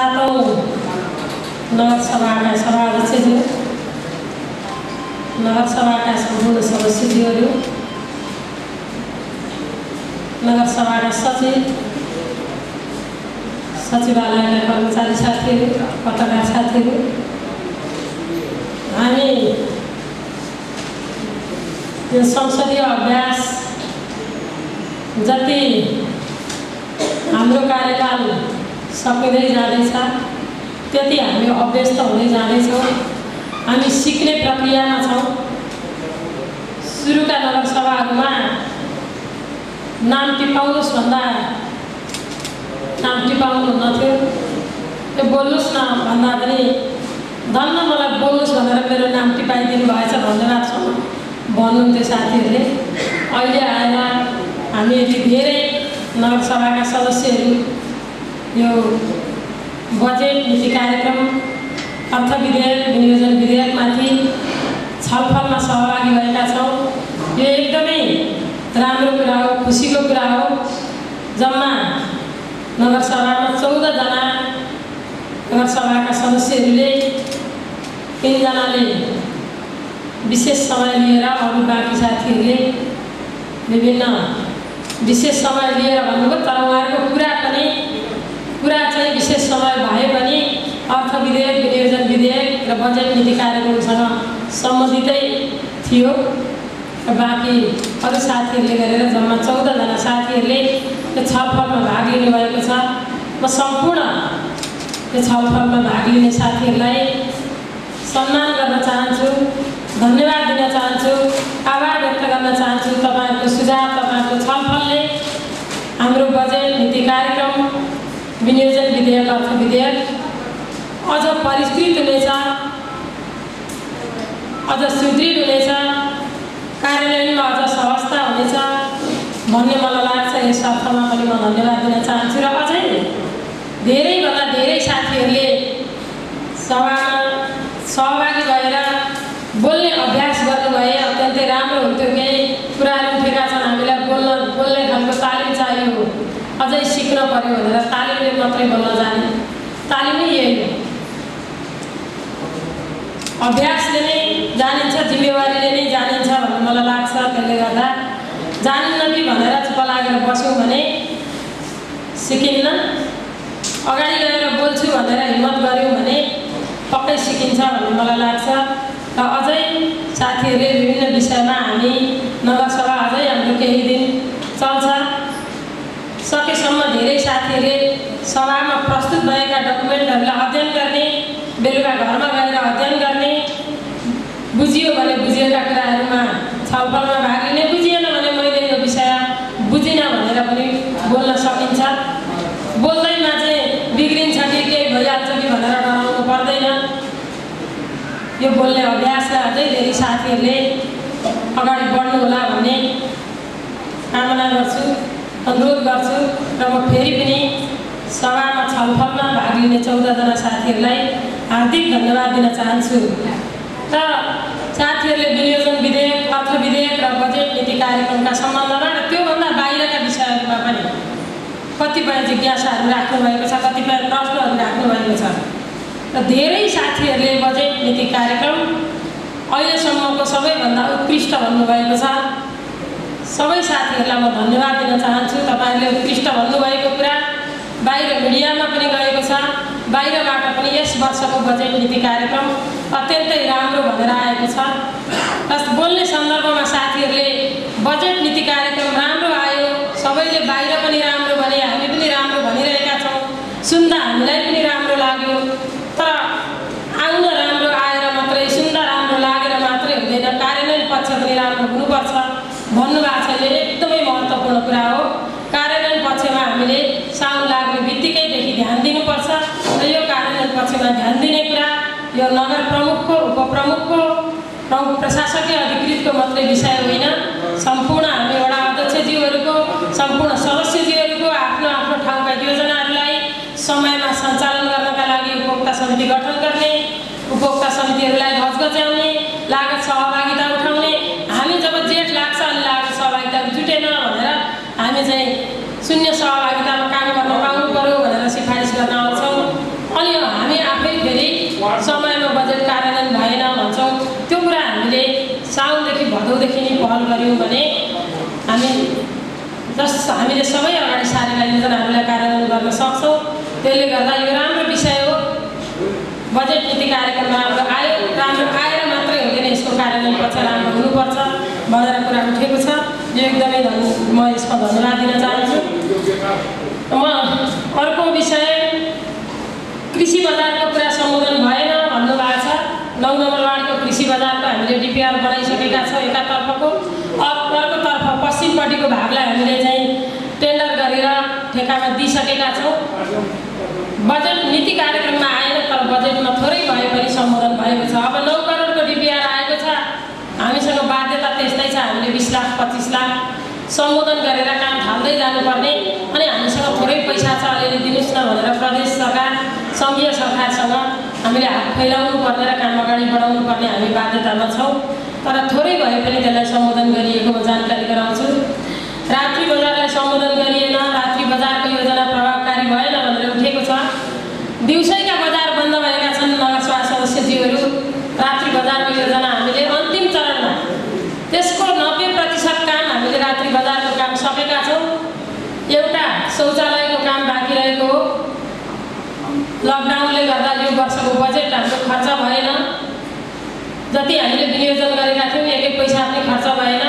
सातौँ नगरसभाका सभाध्यक्षज्यू नगरसभाका सम्पूर्ण सदस्यज्यूहरू नगरसभाका सचिव सचिवालयका कर्मचारी साथीहरू पत्रकार साथीहरू। हामी यो संसदीय अभ्यास जति हाम्रो कार्यकाल सकिँदै जाँदैछ। त्यति हामी अभ्यस्त हुँदै जाँदैछौँ। हामी सिक्ने प्रक्रियामा छौँ। सुरुका नगरसभाहरूमा नाम टिपाउनुहोस् भन्दा नाम टिपाउनु हुन्थ्यो त्यो बोल्नुहोस् न भन्दा पनि धन्न मलाई बोल्नुहोस् भनेर मेरो नाम टिपाइदिनु भएछ धन्यवादसम्म भन्नुहुन्थ्यो साथीहरूले। अहिले आएर हामी यति धेरै नगरसभाका सदस्यहरू यो बजेट नीति कार्यक्रम अर्थ विधेयक विनियोजन विधेयकमाथि छलफलमा सहभागी भएका छौँ। यो एकदमै राम्रो कुरा हो खुसीको कुरा हो। जम्मा नगरसभामा चौधजना नगरसभाका सदस्यहरूले तिनजनाले विशेष समय लिएर अरू बाँकी साथीहरूले विभिन्न विशेष समय लिएर भन्नुभयो तर उहाँहरूको कुरा पनि कुरा चाहिँ विशेष समय भए पनि अर्थ विधेयक विनियोजन विधेयक र बजेट नीति कार्यक्रमसँग सम्बन्धितै थियो। र बाँकी अरू साथीहरूले गरेर जम्मा चौधजना साथीहरूले त्यो छलफलमा भाग लिनुभएको छ। म सम्पूर्ण त्यो छलफलमा भाग लिने साथीहरूलाई सम्मान गर्न चाहन्छु धन्यवाद दिन चाहन्छु आभार व्यक्त गर्न चाहन्छु। तपाईँहरूको सुझाव तपाईँहरूको छलफलले हाम्रो बजेट नीति कार्यक्रम विनियोजन विधेयक अर्थ विधेयक। अझ परिष्कृत हुनेछ। अझ सुदृढ हुनेछ। कार्यान्वयनमा अझ सहजता हुनेछ। भन्ने मलाई लाग्छ यस अर्थमा पनि म धन्यवाद दिन चाहन्छु र अझै धेरैभन्दा धेरै साथीहरूले सभामा सहभागी भएर बोल्ने अभ्यास गर्नुभए अत्यन्तै राम्रो हुन्थ्यो केही कुराहरू उठेका छन् हामीलाई बोल्न बोल्ने खालको तालिम चाहियो अझै सिक्न पऱ्यो भनेर तालिमले मात्रै बोल्न जाने। तालिमै यही हो अभ्यासले नै जानिन्छ जिम्मेवारीले नै जानिन्छ भन्ने मलाई लाग्छ त्यसले गर्दा। जानिन्न कि भनेर चुप लागेर बस्यौँ भने सिकिन्न। अगाडि गएर बोल्छु भनेर हिम्मत गऱ्यौँ भने पक्कै सिकिन्छ भन्ने मलाई लाग्छ। र अझै साथीहरूले विभिन्न विषयमा हामी नगरसभा अझै हाम्रो केही दिन चल्छ। सकेसम्म धेरै साथीहरूले सभामा प्रस्तुत भएका डकुमेन्टहरूलाई अध्ययन गर्ने बेलुका घरमा गएर अध्ययन गर्ने बुझियो भने बुझिएका कुराहरूमा छलफलमा भाग लिने बुझिएन भने मैले यो विषय बुझिनँ भनेर पनि बोल्न सकिन्छ। बोल्दैमा चाहिँ बिग्रिन्छ कि केही भइहाल्छ कि भनेर डराउनु पर्दैन। यो बोल्ने अभ्यासलाई अझै धेरै साथीहरूले अगाडि बढ्नु होला भन्ने कामना गर्छु। अनुरोध गर्छु र म फेरि पनि सभामा छलफलमा भाग लिने चौधजना साथीहरूलाई हार्दिक धन्यवाद दिन चाहन्छु र साथीहरूले विनियोजन विधेयक अर्थ विधेयक र बजेट नीति कार्यक्रमका सम्बन्धमा र त्योभन्दा बाहिरका विषयहरूमा पनि कतिपय जिज्ञासाहरू राख्नुभएको छ कतिपय प्रश्नहरू राख्नुभएको छ र धेरै साथीहरूले बजेट नीति कार्यक्रम अहिलेसम्मको सबैभन्दा उत्कृष्ट भन्नुभएको छ सबै साथीहरूलाई म धन्यवाद दिन चाहन्छु। तपाईँहरूले उत्कृष्ट भन्नुभएको कुरा बाहिर मिडियामा पनि गएको छ। बाहिरबाट पनि यस वर्षको बजेट नीति कार्यक्रम अत्यन्तै राम्रो भनेर आएको छ। र बोल्ने सन्दर्भमा साथीहरूले बजेट नीति कार्यक्रम राम्रो आयो सबैले बाहिर पनि राम्रो भने हामी पनि राम्रो भनिरहेका छौँ। सुन्दा हामीलाई पनि राम्रो लाग्यो। तर आउन राम्रो आएर मात्रै सुन्दा राम्रो लागेर मात्रै हुँदैन कार्यान्वयन पक्ष पनि राम्रो हुनुपर्छ भन्नुभएको छ यो एकदमै महत्त्वपूर्ण कुरा हो कार्यान्वयन पक्षमा हामीले साउन लाग्ने बित्तिकैदेखि ध्यान दिनुपर्छ र यो कार्यान्वयन पक्षमा ध्यान दिने कुरा यो नगर प्रमुखको उपप्रमुखको प्रमुख प्रशासकीय अधिकृतको मात्रै विषय होइन। सम्पूर्ण हामी वडा अध्यक्षज्यूहरूको सम्पूर्ण सदस्यज्यूहरूको आफ्नो आफ्नो ठाउँका योजनाहरूलाई समयमा सञ्चालन गर्नका लागि उपभोक्ता समिति गठन गर्ने उपभोक्ता समितिहरूलाई घचघच्याउने लागत सहभागिता उठाउने। हामी जब जेठ लाग्छ हामीले चाहिँ शून्य सहभागितामा काम गर्न पाउनु पऱ्यो भनेर सिफारिस गर्न आउँछौँ। अनि हामी आफै फेरि समयमा बजेट कार्यान्वयन भएन भन्छौँ। त्यो कुरा हामीले साउनदेखि भदौदेखि नै पहल गऱ्यौँ भने हामी जस हामीले सबै अगाडि सारेका योजनाहरूलाई कार्यान्वयन गर्न सक्छौँ। त्यसले गर्दा यो राम्रो विषय हो। बजेट नीति कार्यक्रममा राम्रो आयो राम्रो आएर मात्रै हुँदैन यसको कार्यान्वयन पक्ष राम्रो हुनुपर्छ भनेर कुरा उठेको छ। यो एकदमै म यसमा धन्यवाद दिन चाहन्छु म अर्को विषय कृषि बजारको कुरा सम्बोधन भएन भन्नुभएको छ नौ नम्बर वार्डको कृषि बजारको हामीले डिपिआर बनाइसकेका छौँ एकातर्फको अर्कोतर्फ पश्चिमपट्टिको भागलाई हामीले चाहिँ टेन्डर गरेर ठेकामा दिइसकेका छौँ बजेट नीति कार्यक्रममा आएन तर बजेटमा थोरै भए पनि सम्बोधन भएको छ अब नौ करोडको डिपिआर आएको छ हामीसँग बाध्यता त्यस्तै छ हामीले लाख पच्चिस लाख सम्बोधन गरेर काम थाल्दै जानुपर्ने अनि हामीसँग थोरै पैसा छ अलिअलि दिनुहोस् न भनेर प्रदेश सरकार सङ्घीय सरकारसँग हामीले हात फैलाउनु पर्ने र काम अगाडि बढाउनु पर्ने हामी बाध्यतामा छौँ। तर थोरै भए पनि त्यसलाई सम्बोधन गरिएको म जानकारी गराउँछु। रात्रि बजारलाई सम्बोधन गरिएन। रात्रि बजारको योजना प्रभावकारी भएन भनेर उठेको छ दिउँसैका बजार बन्द भएका छन् नगरसभा सदस्यज्यूहरू रात्रि बजारको योजना हामीले अन्तिम चरणमा त्यसको नब्बे प्रतिशत काम हामीले रात्रि बजारको काम सकेका छौँ एउटा शौचालयको काम बाँकी रहेको हो लकडाउनले गर्दा यो वर्षको बजेट हाम्रो खर्च भएन। जति हामीले विनियोजन गरेका थियौँ एक एक पैसा पनि खर्च भएन।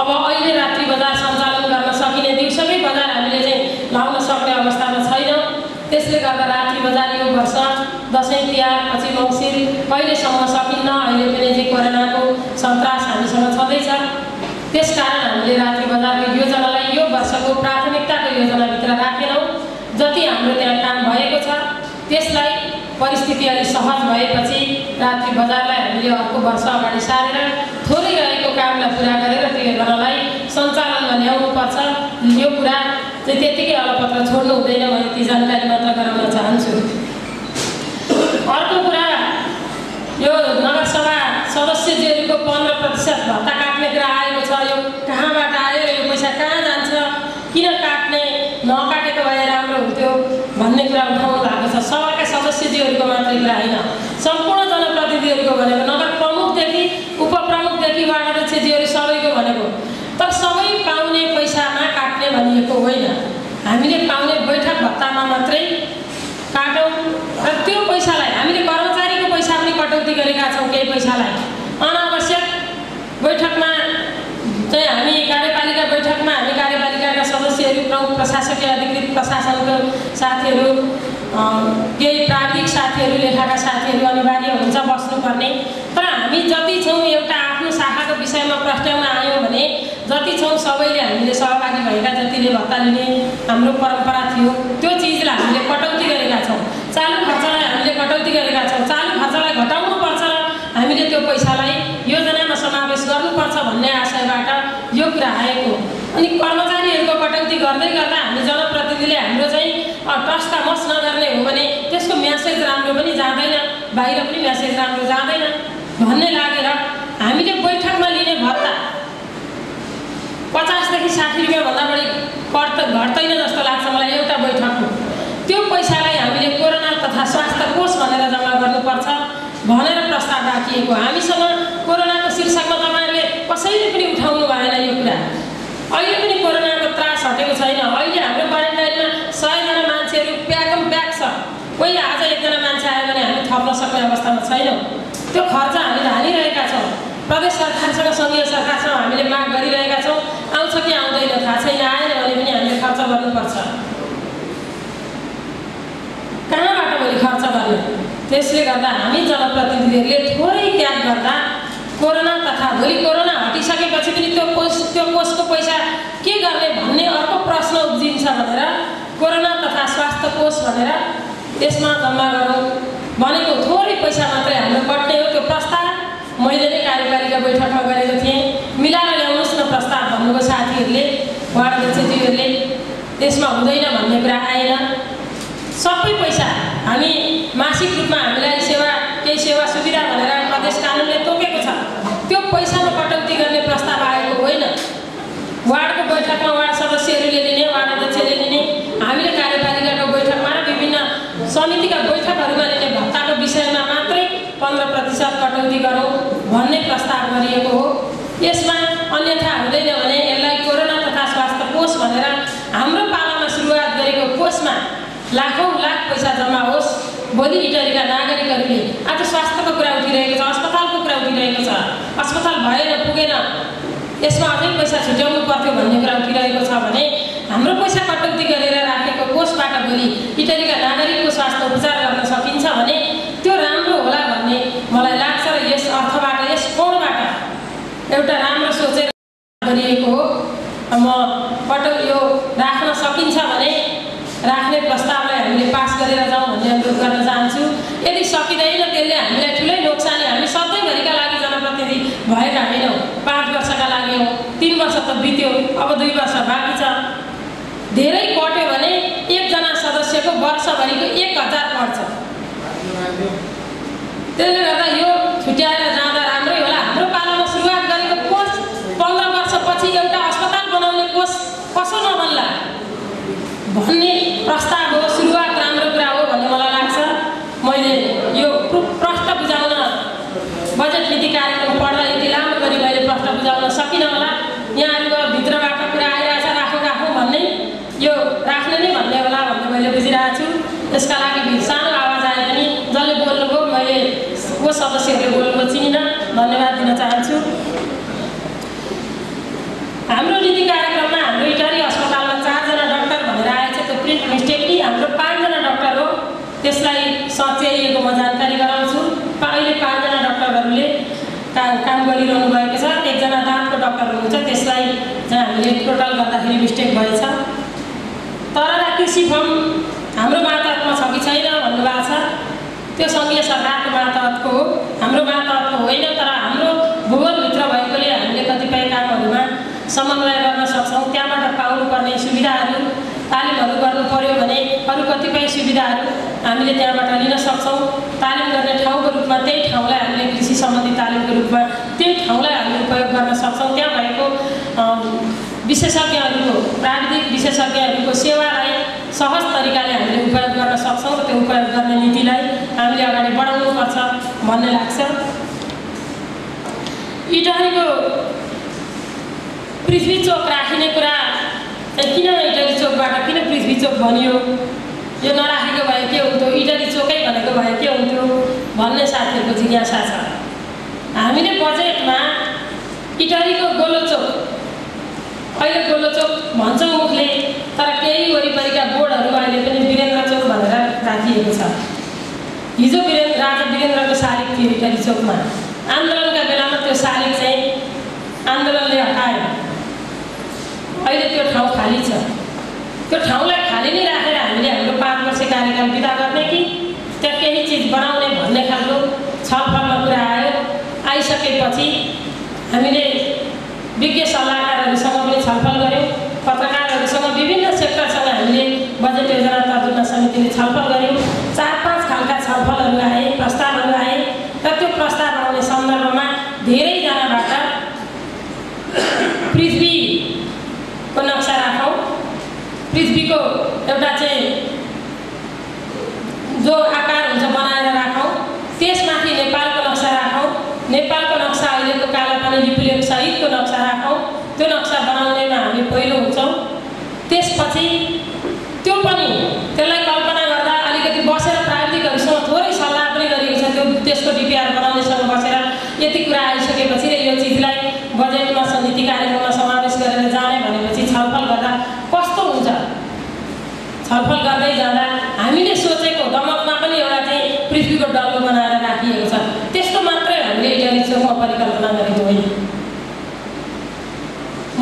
अब अहिले रात्रि बजार सञ्चालन गर्न सकिने दिउँसोकै बजार हामीले चाहिँ लाउन सक्ने अवस्थामा छैनौँ। त्यसले गर्दा रात्रि बजार यो वर्ष दसैँ तिहार पछि मङ्सिर कहिलेसम्म सकिन्न अहिले पनि चाहिँ कोरोनाको सन्तास हामीसँग छँदैछ। त्यसकारण हामीले रात्रि बजारको योजनालाई यो वर्षको प्राथमिकताको योजनाभित्र राखेनौँ। जति हाम्रो त्यहाँ काम भएको छ त्यसलाई परिस्थिति अलिक सहज भएपछि रात्रि बजारलाई हामीले अर्को वर्ष अगाडि सारेर थोरै रहेको कामलाई पुरा गरेर त्यो योजनालाई सञ्चालनमा ल्याउनुपर्छ यो कुरा चाहिँ त्यत्तिकै अलपत्र छोड्नु हुँदैन भने ती जानकारी मात्र गराउन चाहन्छु। अर्को कुरा यो नगरसभा सदस्यजीहरूको पन्ध्र प्रतिशत भत्ता काट्ने कुरा आएको छ यो कहाँबाट आयो यो पैसा कहाँ जान्छ किन काट्ने नकाटेको भए राम्रो हुन्थ्यो भन्ने कुरा उठाउनु भएको छ सदस्यजीहरूको मात्रै कुरा होइन। सम्पूर्ण जनप्रतिनिधिहरूको भनेको नगर प्रमुखदेखि उपप्रमुखदेखि वार्ड अध्यक्षजीहरू सबैको भनेको तर सबै पाउने पैसामा काट्ने भनिएको होइन। हामीले पाउने बैठक भत्तामा मात्रै काटौँ। र त्यो पैसालाई हामीले कर्मचारीको पैसा पनि कटौती गरेका छौँ केही पैसालाई। अनावश्यक बैठकमा चाहिँ हामी कार्यपालिका बैठकमा हामी कार्यपालिकाका सदस्यहरू प्रमुख प्रशासकीय अधिकृत प्रशासनको साथीहरू केही प्राविधिक साथीहरू लेखाका साथीहरू अनिवार्य हुन्छ बस्नुपर्ने। तर हामी जति छौँ एउटा आफ्नो शाखाको विषयमा प्रश्नमा आयौँ भने जति छौँ सबैले हामीले सहभागी भएका जतिले भत्ता लिने हाम्रो परम्परा थियो त्यो चिजलाई हामीले कटौती गरेका छौँ। चालु खर्चलाई हामीले कटौती गरेका छौँ। चालु खर्चलाई घटाउनुपर्छ र हामीले त्यो पैसालाई योजनामा समावेश गर्नुपर्छ भन्ने आशयबाट यो कुरा आएको अनि कर्मचारीहरूको कटौती गर्दै गर्दा जनप्रतिनिधिले हाम्रो चाहिँ ट्रस्टका मस नगर्ने हो भने त्यसको म्यासेज राम्रो पनि जाँदैन बाहिर पनि म्यासेज राम्रो जाँदैन भन्ने लागेर हामीले बैठकमा लिने भत्ता पचासदेखि साठी रुपियाँभन्दा बढी घट्ट घट्दैन जस्तो लाग्छ मलाई एउटा बैठकको। त्यो पैसालाई हामीले कोरोना तथा स्वास्थ्य कोष भनेर जम्मा गर्नुपर्छ भनेर प्रस्ताव राखिएको हामीसँग। कोरोनाको शीर्षकमा तपाईँहरूले कसैले पनि उठाउनु भएन यो कुरा। अहिले पनि कोरोनाको त्रास हटेको छैन। अहिले हाम्रो क्वारेन्टाइनमा सयजना मान्छेहरू प्याकम प्याक छ कोही आज एकजना मान्छे आयो भने हामी थप्न सक्ने अवस्थामा छैनौँ। त्यो खर्च हामीले हालिरहेका छौँ। प्रदेश सरकारसँग सङ्घीय सरकारसँग हामीले माग गरिरहेका छौँ। आउँछ कि आउँदैन थाहा छैन आएन भने पनि हामीले खर्च गर्नुपर्छ। कहाँबाट भोलि खर्च गर्ने? त्यसले गर्दा हामी जनप्रतिनिधिहरूले थोरै त्याग गर्दा कोरोना तथा भोलि कोरोना हटिसकेपछि पनि त्यो कोष त्यो कोषको पैसा के गर्ने भन्ने अर्को प्रश्न उब्जिन्छ भनेर कोरोना तथा स्वास्थ्य कोष भनेर त्यसमा जम्मा गरौँ। भनेको थोरै पैसा मात्रै हाम्रो कट्ने हो। त्यो प्रस्ताव मैले नै कार्यपालिका बैठकमा गरेको थिएँ। मिलाएर ल्याउनुहोस् न प्रस्ताव भन्नुभयो साथीहरूले वार्ड अध्यक्षज्यूहरूले त्यसमा हुँदैन भन्ने कुरा आएन। सबै पैसा हामी मासिक रूपमा हामीलाई सेवा केही सेवा सुविधा भनेर प्रदेश कानुनले तोकेको छ। त्यो पैसामा कटौती गर्ने प्रस्ताव आएको होइन। वार्डको गरिएको हो। यसमा अन्यथा हुँदैन भने यसलाई कोरोना तथा स्वास्थ्य कोष भनेर हाम्रो पालामा सुरुवात गरेको कोषमा लाखौँ लाख पैसा जम्मा होस्। भोलि इटलीका नागरिकहरूले आज स्वास्थ्यको कुरा उठिरहेको छ अस्पतालको कुरा उठिरहेको छ। अस्पताल भएन पुगेन। यसमा अझै पैसा छुट्याउनु पर्थ्यो भन्ने कुरा उठिरहेको छ भने हाम्रो पैसा कटौती गरेर राखेको कोषबाट भोलि इटलीका नागरिकको स्वास्थ्य उपचार गर्न सकिन्छ भने म पटक यो राख्न सकिन्छ भने राख्ने प्रस्तावलाई हामीले पास गरेर जाउँ भन्ने अनुरोध गर्न चाहन्छु। यदि सकिँदैन त्यसले हामीलाई ठुलै नोक्सानी हामी सधैँभरिका लागि जनप्रतिनिधि भएका होइनौँ पाँच वर्षका लागि हौँ तिन वर्ष त बित्यो अब दुई वर्ष बाँकी छ। धेरै कट्यो भने एकजना सदस्यको वर्षभरिको एक हजार पर्छ। त्यसले गर्दा यो भन्ने प्रस्ताव हो सुरुवात राम्रो कुरा हो भन्ने मलाई लाग्छ। मैले यो प्रश्न बुझाउन बजेट नीति कार्यक्रम पढ्दा यति लामो गरी मैले प्रश्न बुझाउन सकिनँ होला। यहाँहरूको भित्रबाट कुरा आइरहेछ राखौँ राखौँ भन्ने। यो राख्ने नै भन्ने होला भन्ने मैले बुझिरहेको छु। यसका लागि सानो आवाज आए पनि जसले बोल्नुभयो मैले को सदस्यहरूले बोल्नुभयो चिनिनँ। धन्यवाद दिन चाहन्छु। हाम्रो नीति कार्यक्रममा हाम्रो इटरी अस्पतालमा चारजना डक्टर भनेर आएछ त्यो प्रिन्ट मिस्टेक नि हाम्रो पाँचजना डक्टर हो त्यसलाई सच्याइएको म जानकारी गराउँछु। अहिले पाँचजना डक्टरहरूले काम काम गरिरहनु भएको छ। एकजना दाँतको डक्टर हुनुहुन्छ। त्यसलाई चाहिँ हामीले टोटल गर्दाखेरि मिस्टेक भएछ। तर कृषि फर्म हाम्रो मातहतमा छ कि छैन भन्नुभएको छ। त्यो सङ्घीय सरकारको मातहतको हो। हाम्रो मातहतको होइन तर हाम्रो भूगोलभित्र भएकोले हामीले कतिपय कामहरूमा समन्वय गर्न सक्छौँ। त्यहाँबाट पाउनुपर्ने सुविधाहरू तालिमहरू गर्नु पऱ्यो भने अरू कतिपय सुविधाहरू हामीले त्यहाँबाट लिन सक्छौँ। तालिम गर्ने ठाउँको रूपमा त्यही ठाउँलाई हामीले कृषि सम्बन्धी तालिमको रूपमा त्यही ठाउँलाई हामीले उपयोग गर्न सक्छौँ। त्यहाँ भएको विशेषज्ञहरूको प्राविधिक विशेषज्ञहरूको सेवालाई सहज तरिकाले हामीले उपयोग गर्न सक्छौँ र त्यो उपयोग गर्ने नीतिलाई हामीले अगाडि बढाउनुपर्छ भन्ने लाग्छ। इटहरीको पृथ्वी चोक राखिने कुरा किन इटली चोकबाट किन पृथ्वी चोक भनियो? यो नराखेको भए के हुन्थ्यो? इटली चोकै भनेको भए के हुन्थ्यो? भन्ने साथीहरूको जिज्ञासा छ। हामीले बजेटमा इटलीको गोलो चोक अहिले गोलो चोक भन्छौँ मुखले तर केही वरिपरिका बोर्डहरू अहिले पनि वीरेन्द्र चोक भनेर राखिएको छ। हिजो वीरेन्द्र राजा वीरेन्द्रको शालिग थियो इटली चोकमा। आन्दोलनका बेलामा त्यो शालिग चाहिँ आन्दोलनले हटायो। अहिले त्यो ठाउँ खाली छ। त्यो ठाउँलाई खाली नै राखेर हामीले हाम्रो पाँच वर्ष कार्यकाल बिदा गर्ने कि? त्यहाँ केही चिज बनाउने भन्ने खालको छलफलमा कुरा आयो। आइसकेपछि हामीले विज्ञ सल्लाहकारहरूसँग पनि छलफल गऱ्यौँ। पत्रकारहरूसँग विभिन्न सेक्टरसँग हामीले बजेट योजना तर्जुमा समितिले छलफल गऱ्यौँ। चार पाँच खालका छलफलहरू आए प्रस्तावहरू आए र त्यो प्रस्ताव आउने सन्दर्भमा धेरैजनाबाट पृथ्वीको नक्सा राखौँ पृथ्वीको एउटा चाहिँ जो आकार हुन्छ बनाएर राखौँ। त्यसमाथि नेपालको नक्सा राखौँ। नेपालको नक्सा अहिलेको कालापानी लिपुलेख सहितको नक्सा राखौँ। त्यो नक्सा बनाउनेमा हामी पहिलो हुन्छौँ। त्यसपछि त्यो पनि त्यसलाई कल्पना गर्दा अलिकति बसेर प्राविधिकहरूसँग थोरै सल्लाह पनि गरिएको छ। त्यो त्यसको डिपिआर बनाउनेसँग बसेर यति कुरा आइसकेपछि र यो चिजलाई बजेटमा नीति कार्यक्रममा समावेश गरेर जाने भनेपछि छलफल गर्दा छलफल गर्दै जाँदा हामीले सोचेको दमकमा पनि एउटा चाहिँ पृथ्वीको डल्लो बनाएर राखिएको छ। त्यस्तो मात्रै हामीले इटली चोकमा परिकल्पना गरेको होइन।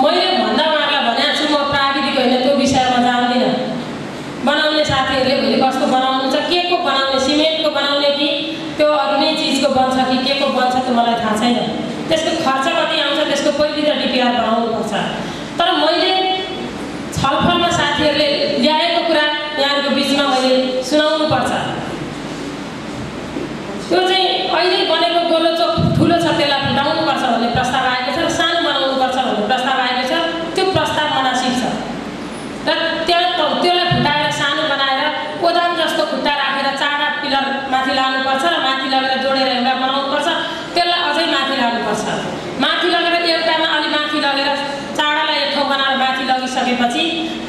मैले भन्दा उहाँलाई भनेको छु म प्राविधिक होइन त्यो विषयमा जान्दिनँ। बनाउने साथीहरूले भोलि कस्तो बनाउनुहुन्छ के को बनाउने सिमेन्टको बनाउने कि त्यो अरू नै चिजको बन्छ कि के को बन्छ त्यो मलाई थाहा छैन। त्यसको खर्च कति आउँछ त्यसको पहिली त डिपिआर बनाउनुपर्छ तर मैले छलफलमा साथीहरूले ल्याएको कुरा यहाँहरूको बिचमा मैले सुनाउनुपर्छ त्यो चाहिँ अहिले बनेको गोलो चोक ठुलो छ त्यसलाई फुटाउनुपर्छ भन्ने प्रस्ताव आएको छ र सानो बनाउनुपर्छ भन्ने प्रस्ताव आएको छ त्यो प्रस्ताव मनासिक छ र त्यहाँ त्यसलाई फुटाएर सानो बनाएर ओदान जस्तो खुट्टा राखेर चारवटा पिलर माथि लानुपर्छ र माथि लगेर जोडेर एउटा बनाउनुपर्छ त्यसलाई अझै लानुपर्छ माथि लगेर एउटामा अलि माथि लगेर चारवटालाई एक ठाउँ बनाएर माथि लगिसकेपछि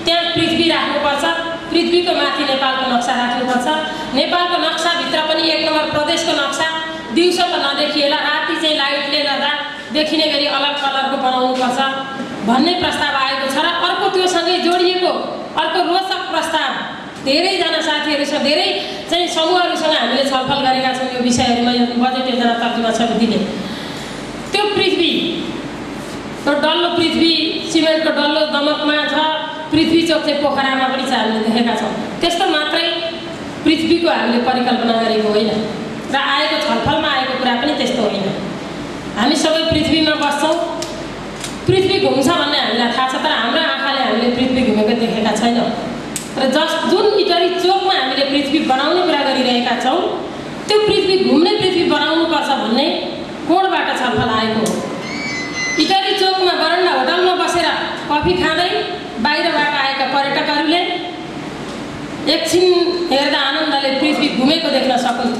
त्यहाँ पृथ्वी राख्नुपर्छ। पृथ्वीको माथि नेपालको नक्सा राख्नुपर्छ। नेपालको नक्साभित्र पनि एक नम्बर प्रदेशको नक्सा। दिउँसो त नदेखिएला राति चाहिँ लाइटले गर्दा देखिने गरी अलग कलरको बनाउनुपर्छ भन्ने प्रस्ताव आएको छ र अर्को त्योसँगै जोडिएको अर्को रोचक प्रस्ताव। धेरैजना साथीहरूसँग धेरै चाहिँ समूहहरूसँग हामीले छलफल गरेका छौँ यो विषयहरूमा। यो बजेट योजना तर्जुमा समितिले त्यो पृथ्वी। त्यो डल्लो पृथ्वी सिमेन्टको डल्लो दमकमा छ पृथ्वी चोक चाहिँ पोखरामा पनि छ हामीले देखेका छौँ। त्यस्तो मात्रै पृथ्वीको हामीले परिकल्पना गरेको होइन। र आएको छलफलमा आएको कुरा पनि त्यस्तो होइन। हामी सबै पृथ्वीमा बस्छौँ। पृथ्वी घुम्छ भन्ने हामीलाई थाहा छ तर हाम्रो आँखाले हामीले पृथ्वी घुमेको देखेका छैनौँ। र जस जुन इटरी चोकमा हामीले पृथ्वी बनाउने कुरा गरिरहेका छौँ त्यो पृथ्वी घुम्ने पृथ्वी बनाउनुपर्छ भन्ने कोणबाट छलफल आएको हो चोकमा बरन्डा होटलमा बसेर कफी खाँदै बाहिरबाट आएका पर्यटकहरूले एकछिन हेर्दा आनन्दले पृथ्वी घुमेको देख्न सकुन्।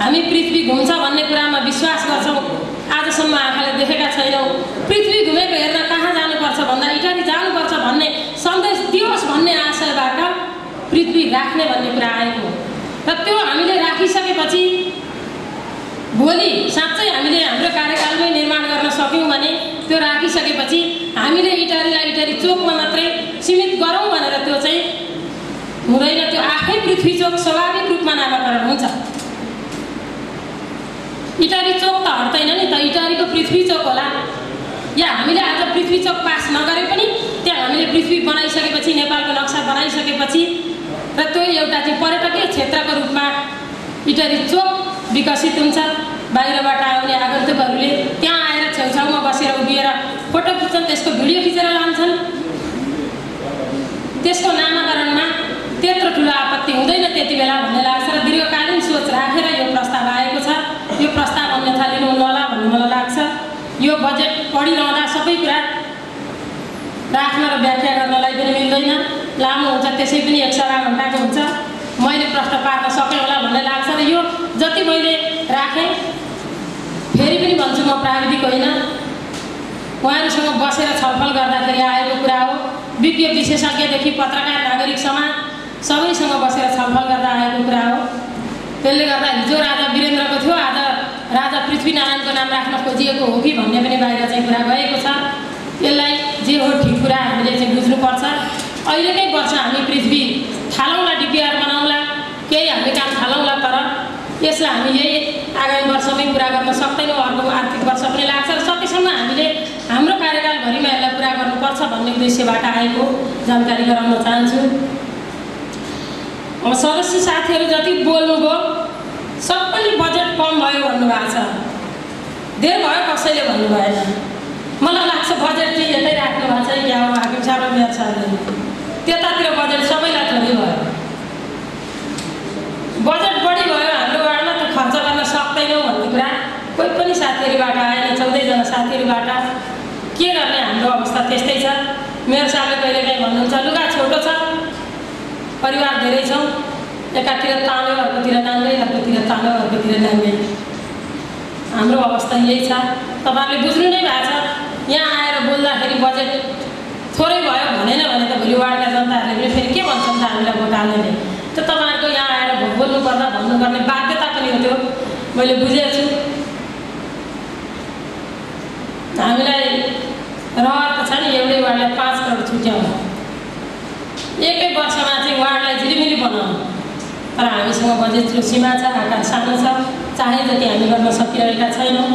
हामी पृथ्वी घुम्छ भन्ने कुरामा विश्वास गर्छौँ। आजसम्म आँखाले देखेका छैनौँ। पृथ्वी घुमेको हेर्न कहाँ जानुपर्छ भन्दा इटाली जानुपर्छ भन्ने सन्देश दियोस् भन्ने आशयबाट पृथ्वी राख्ने भन्ने कुरा आएको र त्यो हामीले राखिसकेपछि भोलि साँच्चै हामीले हाम्रो कार्यकालमै निर्माण गर्न सक्यौँ भने त्यो राखिसकेपछि हामीले इटारीलाई इटारी चोकमा मात्रै सीमित गरौँ भनेर त्यो चाहिँ हुँदैन त्यो आफै पृथ्वी चोक स्वाभाविक रूपमा नामाकरण हुन्छ। इटारी चोक त हट्दैन नि त इटारीको पृथ्वी चोक होला। या हामीले आज पृथ्वी चोक पास नगरे पनि त्यहाँ हामीले पृथ्वी बनाइसकेपछि नेपालको नक्सा बनाइसकेपछि र त्यो एउटा चाहिँ पर्यटकीय क्षेत्रको रूपमा इटारी चोक विकसित हुन्छ। बाहिरबाट आउने आगन्तुकहरूले त्यहाँ आएर छेउछाउमा बसेर उभिएर फोटो खिच्छन् त्यसको भिडियो खिचेर लान्छन्। त्यसको नामाकरणमा त्यत्रो ठुलो आपत्ति हुँदैन त्यति बेला भन्ने लाग्छ र दीर्घकालीन सोच राखेर यो प्रस्ताव आएको छ। यो प्रस्ताव अन्यथा लिनुहुन्न भन्ने मलाई लाग्छ। यो बजेट पढिरहँदा सबै कुरा राख्न र व्याख्या गर्नलाई पनि मिल्दैन। लामो हुन्छ त्यसै पनि एक सवा घन्टाको हुन्छ। मैले प्रश्न पार्न सकेँ होला भन्ने लाग्छ र यो जति मैले राखेँ फेरि पनि भन्छु म प्राविधिक होइन। उहाँहरूसँग बसेर छलफल गर्दाखेरि आएको कुरा हो। विज्ञ विशेषज्ञदेखि पत्रकार नागरिक समाज सबैसँग बसेर छलफल गर्दा आएको कुरा हो। त्यसले गर्दा हिजो राजा वीरेन्द्रको थियो आज राजा पृथ्वीनारायणको नाम राख्न खोजिएको हो कि भन्ने पनि बाहिर चाहिँ कुरा गएको छ। यसलाई जे हो ठिक कुरा हामीले चाहिँ बुझ्नुपर्छ। अहिलेकै वर्ष हामी पृथ्वी थालौँला डिपिआर बनाउँला केही हामी काम थालौँला तर यसलाई हामी यही आगामी वर्षमै पुरा गर्न सक्दैनौँ अर्को आर्थिक वर्ष पनि लाग्छ र सकेसम्म हामीले हाम्रो कार्यकालभरिमा यसलाई पुरा गर्नुपर्छ भन्ने उद्देश्यबाट आएको जानकारी गराउन चाहन्छु अब सदस्य साथीहरू जति बोल्नुभयो सबैले बजेट कम भयो भन्नुभएको छ धेर भयो कसैले भन्नु भएन मलाई लाग्छ बजेट चाहिँ यतै राख्नु भएको छ हो हाकिम साहब र मेयर साहबले त्यतातिर बजेट सबैलाई थोरै भयो बजेट बढी भयो हाम्रो वार्डमा त खर्च गर्न सक्दैनौँ भन्ने कुरा कोही पनि साथीहरूबाट आएन चौधजना साथीहरूबाट के गर्ने हाम्रो अवस्था त्यस्तै छ मेयर साहबले कहिलेकाहीँ भन्नुहुन्छ लुगा छोटो छ परिवार धेरै छौँ एकातिर तान्यो अर्कोतिर नाङ्गै अर्कोतिर तान्यो अर्कोतिर नाङ्गै हाम्रो अवस्था यही छ तपाईँहरूले बुझ्नु नै भएको छ यहाँ आएर बोल्दाखेरि बजेट थोरै भयो भनेन भने त भोलि वार्डका जनताहरूले पनि फेरि के भन्छन् त हामीलाई भोट हाल्ने त्यो तपाईँहरूको यहाँ आएर बोल्नुपर्दा भन्नुपर्ने बाध्यता पनि हो त्यो मैले बुझेको छु हामीलाई रहर नि एउटै वार्डलाई पाँच करोड छुट्याउनु। एकै वर्षमा चाहिँ वार्डलाई झिलिमिली बनाउनु। तर हामीसँग बजेट सीमा छ आकार सानो छ चाहे जति हामी गर्न सकिरहेका छैनौँ।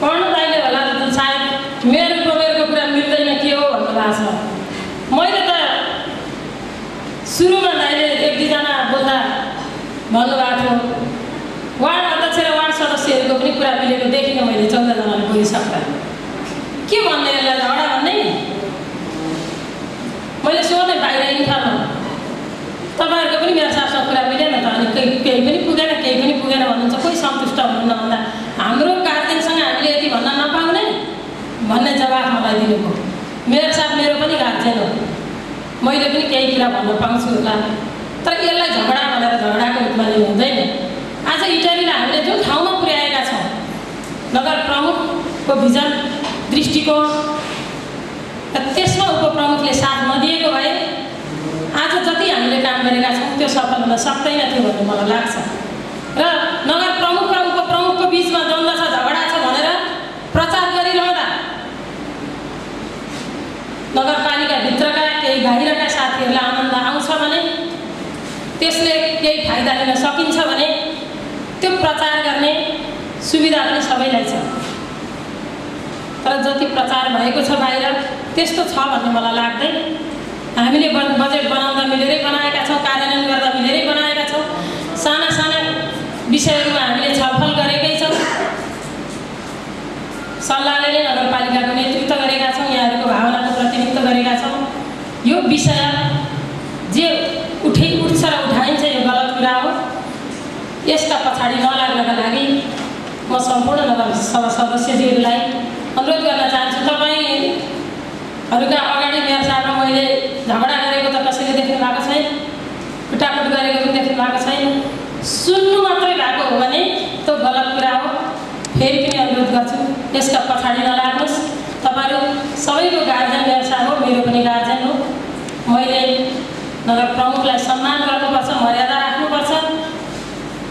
पढ्नु दाइले होला सायद मेरो मेरोको कुरा मिल्दैन के हो भन्नुभएको छ मैले त सुरुमा दाइले एक दुईजना बोल्दा भन्नुभएको थियो वार्ड सदस्यहरूको पनि कुरा मिलेको देखिनँ मैले चौधजनाले बोलिसक्दा के भन्ने यसलाई झगडा भन्ने? मैले सोधेँ बाहिर इन्फामा तपाईँहरूको पनि मेरो साथसँग कुरा मिलेन त अनि केही केही पनि पुगेन केही पनि पुगेन भन्नुहुन्छ कोही सन्तुष्ट हुनुहुन्न भन्दा? हाम्रो गार्जेनसँग हामीले यति भन्न नपाउने? भन्ने जवाब मलाई दिनुभयो। मेरो साथ मेरो पनि गार्जेन हो मैले पनि केही कुरा भन्न पाउँछु होला। तर यसलाई झगडा भनेर झगडाको रूपमा लिनु हुँदैन। आज इटालीलाई हामीले जुन ठाउँमा पुर्याएका छौँ नगर प्रमुखको भिजन दृष्टिकोण र त्यसमा उपप्रमुखले साथ नदिएको भए आज जति हामीले काम गरेका छौँ त्यो सफल हुन सक्दैन थियो भन्ने मलाई लाग्छ। र नगर प्रमुख र उपप्रमुखको बिचमा द्वन्द्व छ झगडा छ भनेर प्रचार गरिरहँदा नगरपालिकाभित्रका केही बाहिरका साथीहरूलाई आनन्द आउँछ भने त्यसले केही फाइदा लिन सकिन्छ भने त्यो प्रचार गर्ने सुविधा पनि सबैलाई छ। तर जति प्रचार भएको छ बाहिर त्यस्तो छ भन्ने मलाई लाग्दैन हामीले बजेट बनाउँदा मिलेरै बनाएका छौँ कार्यान्वयन गर्दा मिलेरै बनाएका छौँ। साना साना विषयहरूमा हामीले छलफल गरेकै छौँ। सल्लाहले नै नगरपालिकाको नेतृत्व गरेका छौँ यहाँहरूको भावनाको प्रतिनिधित्व गरेका छौँ। यो विषय जे उठै उठ्छ र उठाइन्छ यो गलत कुरा हो यसका पछाडि नलाग्नका लागि म सम्पूर्ण नगरसभा सदस्यजीहरूलाई अनुरोध गर्न चाहन्छु तपाईँहरूका अगाडि मेयर साहबमा मैले झगडा गरेको त कसैले देख्नु भएको छैन कुटाकुट गरेको पनि देख्नु भएको छैन। सुन्नु मात्रै भएको हो भने त्यो गलत कुरा हो। फेरि पनि अनुरोध गर्छु यसका पछाडि नलाग्नुहोस्। तपाईँहरू सबैको गार्जेन साहब हो मेरो पनि गार्जेन हो। मैले नगर प्रमुखलाई सम्मान गर्नुपर्छ मर्यादा राख्नुपर्छ।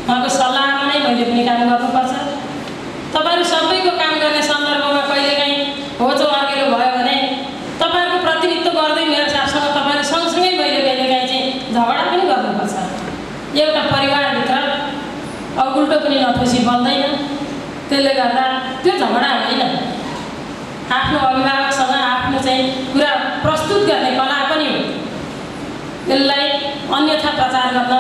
उहाँको सल्लाहमा नै मैले पनि काम गर्नुपर्छ। तपाईँहरू सबैको काम गर्ने सन्दर्भमा कहिलेकाहीँ होचो अघिल्लो भयो भने तपाईँहरूको प्रतिनिधित्व गर्दै मेरो साथसँग तपाईँहरू सँगसँगै मैले कहिलेकाहीँ चाहिँ झगडा पनि गर्नुपर्छ। एउटा परिवारभित्र अगुल्टो पनि नठोसी बन्दैन। त्यसले गर्दा त्यो झगडा होइन। आफ्नो अभिभावकसँग आफ्नो चाहिँ कुरा प्रस्तुत गर्ने कला पनि हो। त्यसलाई अन्यथा प्रचार गर्न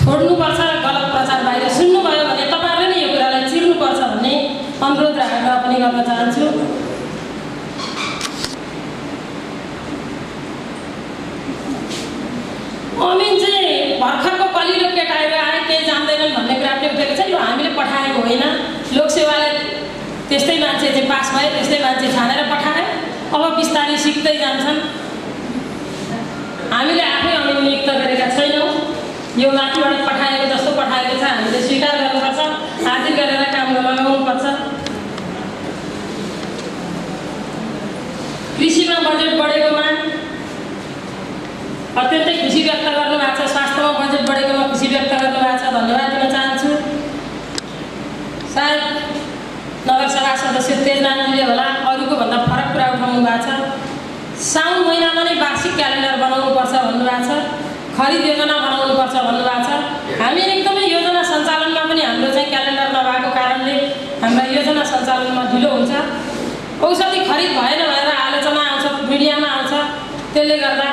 छोड्नुपर्छ गलत प्रचार बाहिर सुन्नुभयो भने तपाईँहरूले नै यो कुरालाई चिर्नुपर्छ भन्ने अनुरोध गर्न चाहन्छु अमिन चाहिँ भर्खरको कलिलो केटाहरू आए केही जान्दैनन् भन्ने कुरा उठेको छ यो हामीले पठाएको होइन लोकसेवालाई त्यस्तै मान्छे चाहिँ पास भए त्यस्तै मान्छे छानेर पठाए अब बिस्तारै सिक्दै जान्छन् हामीले आफै अमिन नियुक्त गरेका छैनौँ यो माथिबाट पठाएको जस्तो पठाएको छ हामीले स्वीकार गर्नुपर्छ हाजिर गरेर काम लगाउनुपर्छ कृषिमा बजेट बढेकोमा अत्यन्तै खुसी व्यक्त गर्नुभएको छ स्वास्थ्यमा बजेट बढेकोमा खुसी व्यक्त गर्नुभएको छ धन्यवाद दिन चाहन्छु। सायद नगरसभा सदस्य तेजनारायणजीले होला अरूको भन्दा फरक कुरा उठाउनु भएको छ। साउन महिनामा नै वार्षिक क्यालेन्डर बनाउनुपर्छ भन्नुभएको छ खरिद योजना बनाउनुपर्छ भन्नुभएको छ। हामी एकदमै योजना सञ्चालनमा पनि हाम्रो चाहिँ क्यालेन्डर नभएको कारणले हाम्रा योजना सञ्चालनमा ढिलो हुन्छ। औषधि खरिद भएन भनेर आलोचना आउँछ मिडियामा आउँछ। त्यसले गर्दा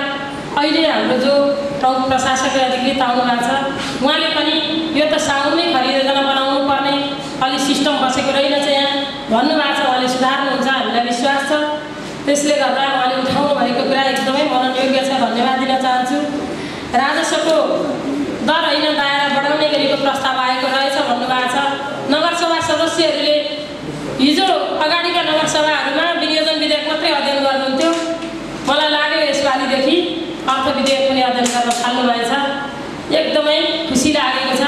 अहिले हाम्रो जो प्रमुख प्रशासकीय अधिकृत आउनु भएको छ उहाँले पनि यो त साउनमै खरिद योजना बनाउनु पर्ने अलि सिस्टम बसेको रहेनछ यहाँ। भन्नुभएको छ उहाँले सुधार्नुहुन्छ हामीलाई विश्वास छ। त्यसले गर्दा उहाँले उठाउनु भएको कुरा एकदमै मननयोग्य छ धन्यवाद दिन चाहन्छु। राजस्वको दर होइन दायरा बढाउने गरेको प्रस्ताव आएको रहेछ भन्नुभएको छ। नगरसभा सदस्यहरूले हिजो अगाडिका नगरसभाहरूमा विनियोजन विधेयक मात्रै अध्ययन गर्नुहुन्थ्यो। मलाई लाग्यो यसपालिदेखि अर्थ विधेयक पनि अध्ययन गर्न थाल्नुभएछ। एकदमै खुसी लागेको छ।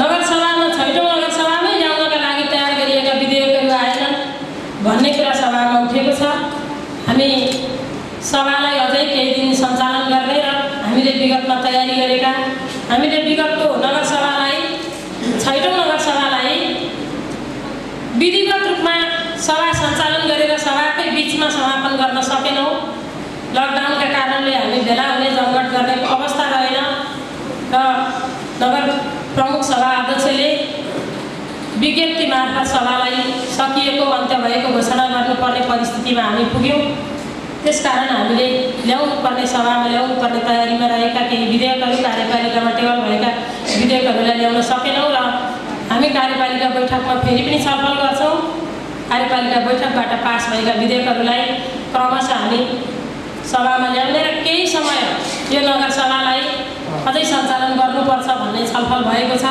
नगरसभामा छैटौँ नगरसभामै ल्याउनका लागि तयार गरिएका विधेयकहरू आएनन् भन्ने कुरा सभामा उठेको छ। हामी सभालाई अझै केही दिन सञ्चालन गर्ने र हामीले विगतमा तयारी गरेका। हामीले विगतको नगरसभालाई छैटौँ नगरसभालाई विधिवत रूपमा सभा सञ्चालन गरेर सभाकै बिचमा समापन गर्न सकेनौँ। लकडाउनका कारणले हामी भेला हुने जमघट गर्ने अवस्था रहेन र नगर प्रमुख सभा अध्यक्षले विज्ञप्ति मार्फत सभालाई सकिएको अन्त्य भएको घोषणा गर्नुपर्ने परिस्थितिमा हामी पुग्यौँ। त्यसकारण हामीले ल्याउनु पर्ने सभामा ल्याउनु पर्ने तयारीमा रहेका केही विधेयकहरू कार्यपालिकामा टेबल भएका विधेयकहरूलाई ल्याउन सकेनौँ र हामी कार्यपालिका बैठकमा फेरि पनि छलफल गर्छौँ। कार्यपालिका बैठकबाट पास भएका विधेयकहरूलाई क्रमशः हामी सभामा ल्याउने र केही समय यो नगरसभालाई अझै सञ्चालन गर्नुपर्छ भन्ने छलफल भएको छ।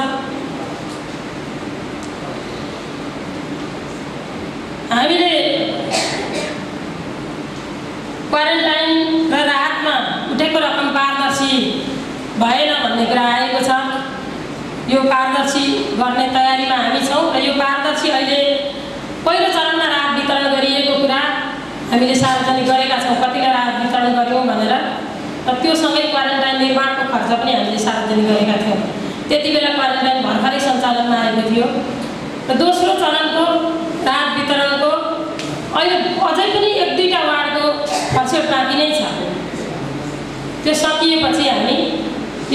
हामीले क्वारेन्टाइन र राहतमा उठेको रकम पारदर्शी भएन भन्ने कुरा आएको छ। यो पारदर्शी गर्ने तयारीमा हामी छौँ र यो पारदर्शी अहिले पहिलो चरणमा राहत वितरण गरिएको कुरा हामीले सार्वजनिक गरेका छौँ। कतिलाई राहत वितरण गऱ्यौँ भनेर? र त्योसँगै क्वारेन्टाइन निर्माणको खर्च पनि हामीले सार्वजनिक गरेका थियौँ। त्यति बेला क्वारेन्टाइन भर्खरै सञ्चालनमा आएको थियो। र दोस्रो चरणको राहत वितरणको अहिले अझै पनि एक दुईवटा वार्डको खर्चोट बाँकी नै छ। त्यो सकिएपछि हामी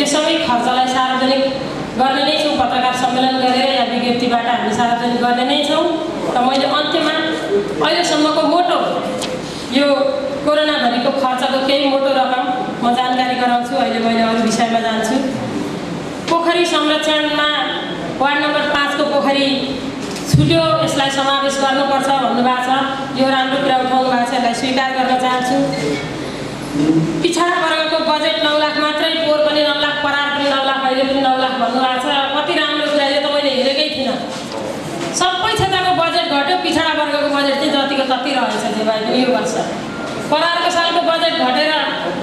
यो सबै खर्चलाई सार्वजनिक गर्ने नै छौँ पत्रकार सम्मेलन गरेर या विज्ञप्तिबाट हामी सार्वजनिक गर्ने नै छौँ। र मैले अन्त्यमा अहिलेसम्मको मोटो यो कोरोनाभरिको खर्चको केही मोटो रकम म जानकारी गराउँछु अहिले मैले अरू विषयमा जान्छु। पोखरी संरक्षणमा वार्ड नम्बर पाँचको पोखरी छुट्यो यसलाई समावेश गर्नुपर्छ भन्नुभएको छ। यो राम्रो कुरा उठाउनु भएको छ यसलाई स्वीकार गर्न चाहन्छु। पिछडा वर्गको बजेट नौ लाख मात्रै पोहोर पनि नौ लाख परार पनि नौ लाख अहिले पनि नौ लाख भन्नुभएको छ। कति राम्रो कुरा यो त मैले हेरेकै थिइनँ। सबै क्षेत्रको बजेट घट्यो पिछडा वर्गको बजेट चाहिँ जतिको तति रहेछ भए पनि यो वर्ष। परारको सालको बजेट घटेर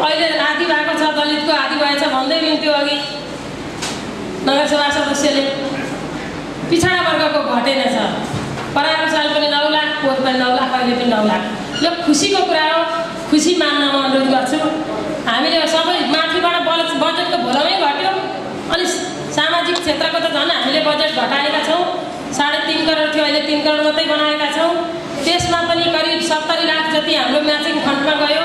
अहिले आधी भएको छ दलितको आधी भएछ भन्दै हुन्थ्यो अघि नगरसभा सदस्यले। पिछडा वर्गको घटेन छ। परारको साल पनि नौ लाख पोहोर पनि नौ लाख अहिले पनि नौ लाख। यो खुसीको कुरा हो। खुसी मान्न अनुरोध गर्छु। हामीले सबै माथिबाट बल बजेटको भोलमै घट्यो। अनि सामाजिक क्षेत्रको त झन् हामीले बजेट घटाएका छौँ। साढे तिन करोड थियो अहिले तिन करोड मात्रै बनाएका छौँ। त्यसमा पनि करिब सत्तरी लाख जति हाम्रो म्याचिङ फन्डमा गयो।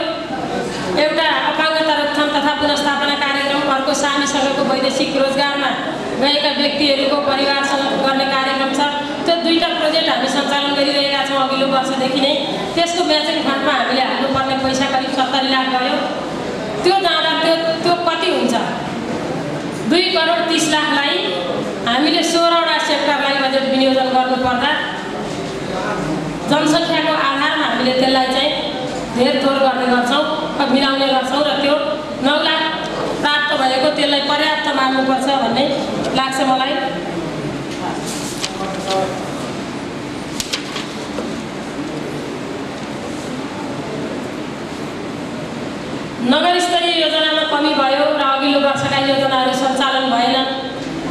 एउटा अपाङ्गता रोकथाम तथा पुनस्थापना सामीसँगको वैदेशिक रोजगारमा गएका व्यक्तिहरूको परिवारसँग गर्ने कार्यक्रम छ। त्यो दुईवटा प्रोजेक्ट हामी सञ्चालन गरिरहेका छौँ अघिल्लो वर्षदेखि नै। त्यसको म्याचिङ फन्डमा हामीले हाल्नुपर्ने पैसा करिब सत्तरी लाख गयो त्यो जाँदा त्यो त्यो कति हुन्छ? दुई करोड तिस लाखलाई हामीले सोह्रवटा सेक्टरलाई बजेट विनियोजन गर्नुपर्दा जनसङ्ख्याको आधारमा हामीले त्यसलाई चाहिँ धेर थोर गर्ने गर्छौँ मिलाउने गर्छौँ र त्यो नौ लाख प्राप्त भएको त्यसलाई पर्याप्त मान्नुपर्छ भन्ने लाग्छ मलाई नगर स्तरीय योजनामा कमी भयो र अघिल्लो वर्षका योजनाहरू सञ्चालन भएन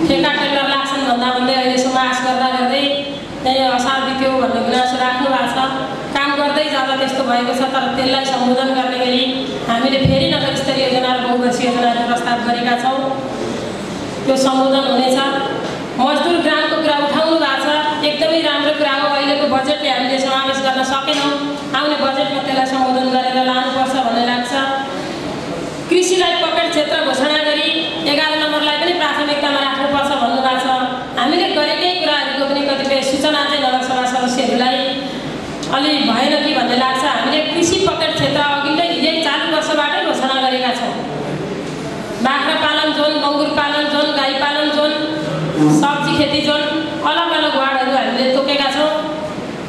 ठेका टेन्डर लाग्छन् भन्दा भन्दै अहिलेसम्म आश गर्दा गर्दै त्यही असार बित्यो भन्ने गुनासो राख्नु भएको छ काम गर्दै जाँदा त्यस्तो भएको छ तर त्यसलाई सम्बोधन गर्ने गरी हामीले फेरि नगर स्तरीय योजना र बहुवर्षीय योजनाको प्रस्ताव गरेका छौँ। त्यो सम्बोधन हुनेछ। मजदुर ग्रामको कुरा उठाउनु भएको छ। एकदमै राम्रो कुरा हो। अहिलेको बजेटले हामीले समावेश गर्न सकेनौँ। आउने बजेटमा त्यसलाई सम्बोधन गरेर लानुपर्छ भन्ने लाग्छ। कृषिलाई पकेट क्षेत्र घोषणा गरी एघार नम्बरलाई पनि प्राथमिकतामा राख्नुपर्छ भन्नुभएको छ हामीले गरेकै कुराहरूको पनि कतिपय सूचना चाहिँ नगरसभा सदस्यहरूलाई अलि भएन कि भन्ने लाग्छ। हामीले कृषि पकेट क्षेत्र अघिल्लै हिजै चालु वर्षबाटै घोषणा गरेका छौँ। बाख्रा पालन जोन बङ्गुर पालन जोन गाई पालन जोन सब्जी खेती जोन अलग अलग वार्डहरू हामीले तोकेका छौँ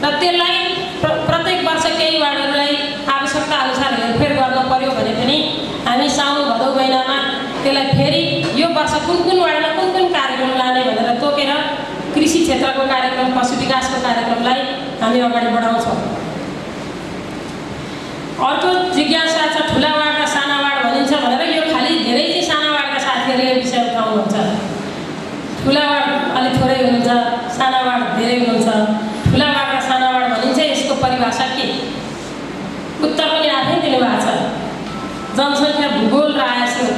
र त्यसलाई प्र प्रत्येक वर्ष केही वार्डहरूलाई आवश्यकता अनुसार हेरफेर गर्न पर्यो भने पनि हामी साउन भदौ महिनामा त्यसलाई फेरि यो वर्ष कुन कुन वार्डमा कुन कुन कार्यक्रम लाने भनेर तोकेर क्षेत्रको कार्यक्रम पशु विकासको कार्यक्रमलाई हामी अगाडि बढाउँछौँ। अर्को जिज्ञासा छ ठुला वार्ड र साना वार्ड भनिन्छ भनेर यो खालि धेरै चाहिँ साना वार्डका साथीहरूले यो विषय उठाउनुहुन्छ। ठुला वार्ड अलिक थोरै हुनुहुन्छ साना वार्ड धेरै हुनुहुन्छ। ठुला वार्ड र साना वार्ड भनिन्छ यसको परिभाषा के? उत्तर पनि आफै दिनुभएको छ। जनसङ्ख्या भूगोल र आयस्रोत।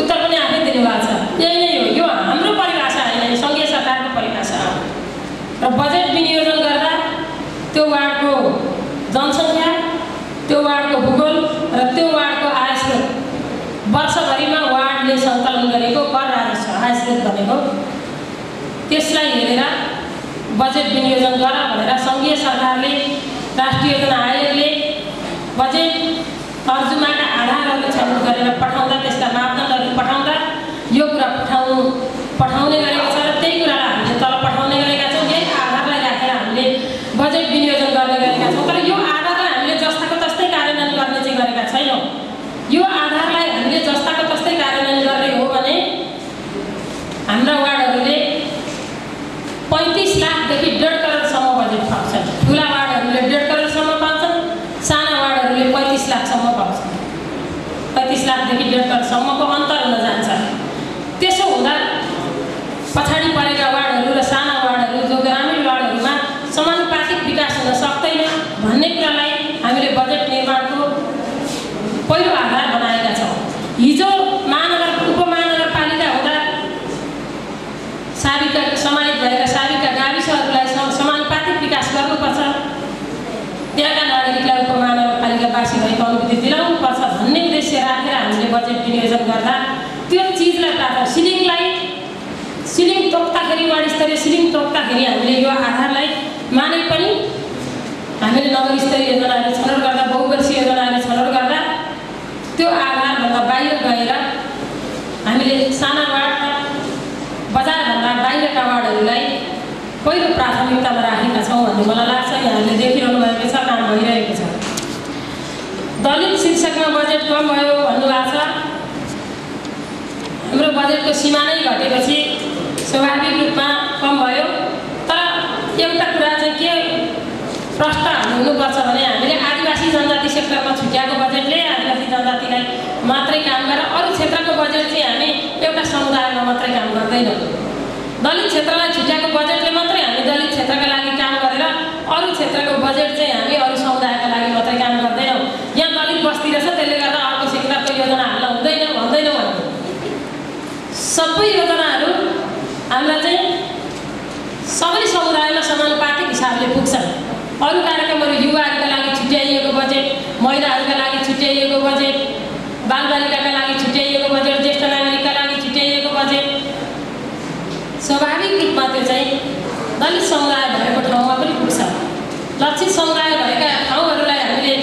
उत्तर पनि आफै दिनुभएको छ यही नै हो यो हाम्रो परिभाषा होइन सङ्घीय सरकारको परिभाषा हो र बजेट विनियोजन गर्दा त्यो वार्डको जनसङ्ख्या त्यो वार्डको भूगोल र त्यो वार्डको आयस्रोत वर्षभरिमा वार्डले सङ्कलन गरेको कर राजस्व आयस्रोत भनेको त्यसलाई हेरेर बजेट विनियोजन गर भनेर सङ्घीय सरकारले राष्ट्रिय योजना आयोगले बजेट तर्जुमाका आधारहरू छनौट गरेर पठाउँदा त्यसका मापदण्डहरू पठाउँदा यो कुरा पठाउनु पठाउने गरेको छ र त्यही कुरालाई हामीले तल पठाउने गरेका छौँ यही आधारलाई राखेर हामीले बजेट विनियोजन गर्ने गरेका छौँ तर यो आधारलाई हामीले जस्ताको तस्तै कार्यान्वयन गर्ने चाहिँ गरेका छैनौँ। यो आधारलाई हामीले जस्ताको तस्तै कार्यान्वयन गर्ने हो भने हाम्रा वार्डहरूले पैँतिस लाखदेखि डेढ करोडसम्म बजेट पाउँछन्। ठुला वार्डहरूले डेढ करोडसम्म पाउँछन् साना वार्डहरूले पैँतिस लाखसम्म पाउँछन्। पैँतिस लाखदेखि डेढ करोडसम्मको अन्तर हुन जान्छ। त्यसो हुँदा त्यहाँका नागरिकलाई भएको अनुभूति दिलाउनुपर्छ भन्ने उद्देश्य राखेर हामीले बजेट विनियोजन गर्दा त्यो चिजलाई प्राप्त सिलिङलाई सिलिङ तोक्दाखेरि वार्ड स्तरीय सिलिङ तोक्दाखेरि हामीले यो आधारलाई माने पनि हामीले नगर स्तरीय योजनाहरू छनौट गर्दा बहुवर्षीय योजनाहरू छनौट गर्दा त्यो आधारभन्दा बाहिर गएर हामीले साना वार्ड बजारभन्दा बाहिरका वार्डहरूलाई पहिलो प्राथमिकतामा राखेका छौँ भन्ने मलाई लाग्छ यहाँहरूले देखिरहनु भएको छ काम भइरहेको छ। दलित शीर्षकमा बजेट कम भयो भन्नुभएको छ। हाम्रो बजेटको सीमा नै घटेपछि स्वाभाविक रूपमा कम भयो। तर एउटा कुरा चाहिँ के प्रश्न हुनुपर्छ भने हामीले आदिवासी जनजाति सेक्टरमा छुट्याएको बजेटले आदिवासी जनजातिलाई मात्रै काम गरेर अरू क्षेत्रको बजेट चाहिँ हामी एउटा समुदायमा मात्रै काम गर्दैनौँ। दलित क्षेत्रलाई छुट्याएको बजेटले मात्रै हामी दलित क्षेत्रका लागि काम गरेर अरू क्षेत्रको बजेट चाहिँ हामी अरू समुदायका लागि मात्रै काम गर्दैनौँ। यहाँ दलित बस्ती रहेछ त्यसले गर्दा अर्को सेक्टरको योजना हाल्न हुँदैन भन्दैनौँ हामी सबै योजनाहरू हामीलाई चाहिँ सबै समुदायमा समानुपातिक हिसाबले पुग्छन्। अरू कार्यक्रमहरू युवाहरूका लागि छुट्याइएको बजेट महिलाहरूका लागि छुट्याइएको बजेट बालबालिकाका लागि छुट्याइएको बजेट ज्येष्ठ नागरिकका लागि छुट्याइएको बजेट स्वाभाविक रूपमा त्यो चाहिँ दलित समुदाय भएको ठाउँमा पनि पुग्छ लक्षित समुदाय भएका ठाउँहरूलाई हामीले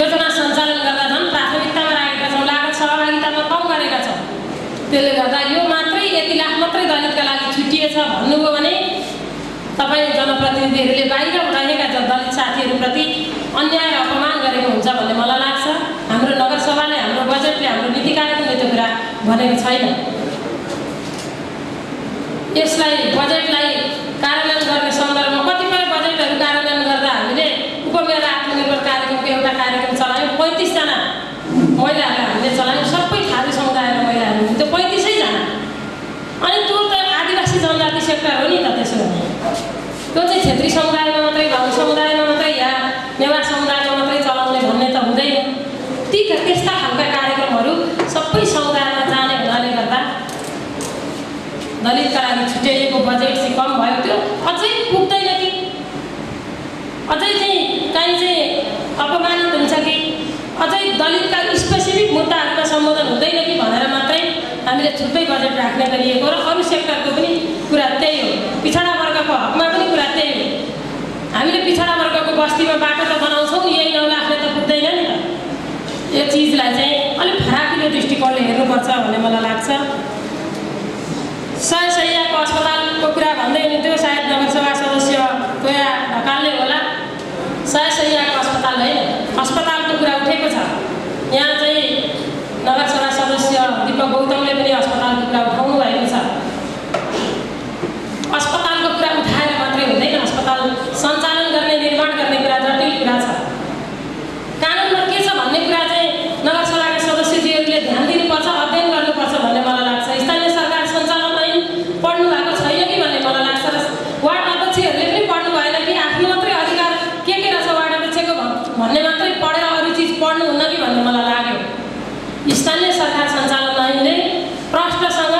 योजना सञ्चालन गर्दा झन् प्राथमिकतामा राखेका छौँ लागत सहभागितामा कम गरेका छौँ त्यसले गर्दा यो मात्रै यति लाख मात्रै दलितका लागि छुट्टिएछ भन्नुभयो भने तपाईँ जनप्रतिनिधिहरूले बाहिर रहेका दलित साथीहरूप्रति अन्याय अपमान गरेको हुन्छ भन्ने मलाई लाग्छ हाम्रो नगरसभाले हाम्रो बजेटले हाम्रो नीति कार्यक्रमले त्यो कुरा भनेको छैन यसलाई बजेटलाई कार्यान्वयन गर्ने सन्दर्भमा कतिपय बजेटहरू कार्यान्वयन गर्दा हामीले उपमेरा आत्मनिर्भर कार्यक्रमको एउटा कार्यक्रम चलायौँ पैँतिसजना महिलाहरूलाई हामीले चलायौँ सबै ठाडो समुदायका महिलाहरू त्यो पैँतिसैजना अनि त्यो त आदिवासी जनजाति सेक्टर हो नि त त्यसो भने। त्यो चाहिँ छेत्री समुदायमा मात्रै गाउँ समुदायमा मात्रै या नेवार समुदायमा मात्रै चलाउने भन्ने त हुँदैन। ती त्यस्ता खालका कार्यक्रमहरू सबै समुदायमा जाने हुनाले गर्दा दलितका लागि छुट्याइएको बजेट चाहिँ कम भयो त्यो। अझै पुग्दैन कि? अझै चाहिँ काहीँ चाहिँ अपमानित हुन्छ कि? अझै दलितका सम्बोधन हुँदैन कि भनेर मात्रै हामीले छुट्टै बजेट राख्ने गरिएको र अरू सेक्टरको पनि कुरा त्यही हो पिछडा वर्गको हकमा पनि कुरा त्यही हो हामीले पिछडा वर्गको बस्तीमा बाटो त बनाउँछौँ यही नौ लाखले त पुग्दैन नि त यो चिजलाई चाहिँ अलिक फराकिलो दृष्टिकोणले हेर्नुपर्छ भन्ने मलाई लाग्छ सय सयको अस्पतालको कुरा भन्दै हुनुहुन्थ्यो सायद नगरसभा सदस्य तोया ढकालले होला सय सयको अस्पताल होइन अस्पतालको कुरा उठेको छ यहाँ चाहिँ नगरसभा सदस्य दिपक गौतमले पनि अस्पतालको कुरा उठाउनु भएको छ अस्पतालको कुरा उठाएर मात्रै हुँदैन अस्पताल सञ्चालन गर्ने निर्माण गर्ने कुरा जटिल कुरा छ कानुनमा के छ भन्ने कुरा चाहिँ नगरसभाका सदस्यजीहरूले ध्यान दिनुपर्छ अध्ययन गर्नुपर्छ भन्ने मलाई लाग्छ स्थानीय सरकार सञ्चालन ऐन पढ्नु भएको छैन कि भन्ने मलाई लाग्छ र वार्ड अध्यक्षहरूले पनि पढ्नु भएन कि आफ्नो मात्रै अधिकार के के रहेछ वार्ड अध्यक्षको भन्ने मात्रै पढेर अरू चिज पढ्नुहुन्न कि भन्ने मलाई लाग्यो स्थानीय सरकार सञ्चालन ऐनले प्रश्नसँग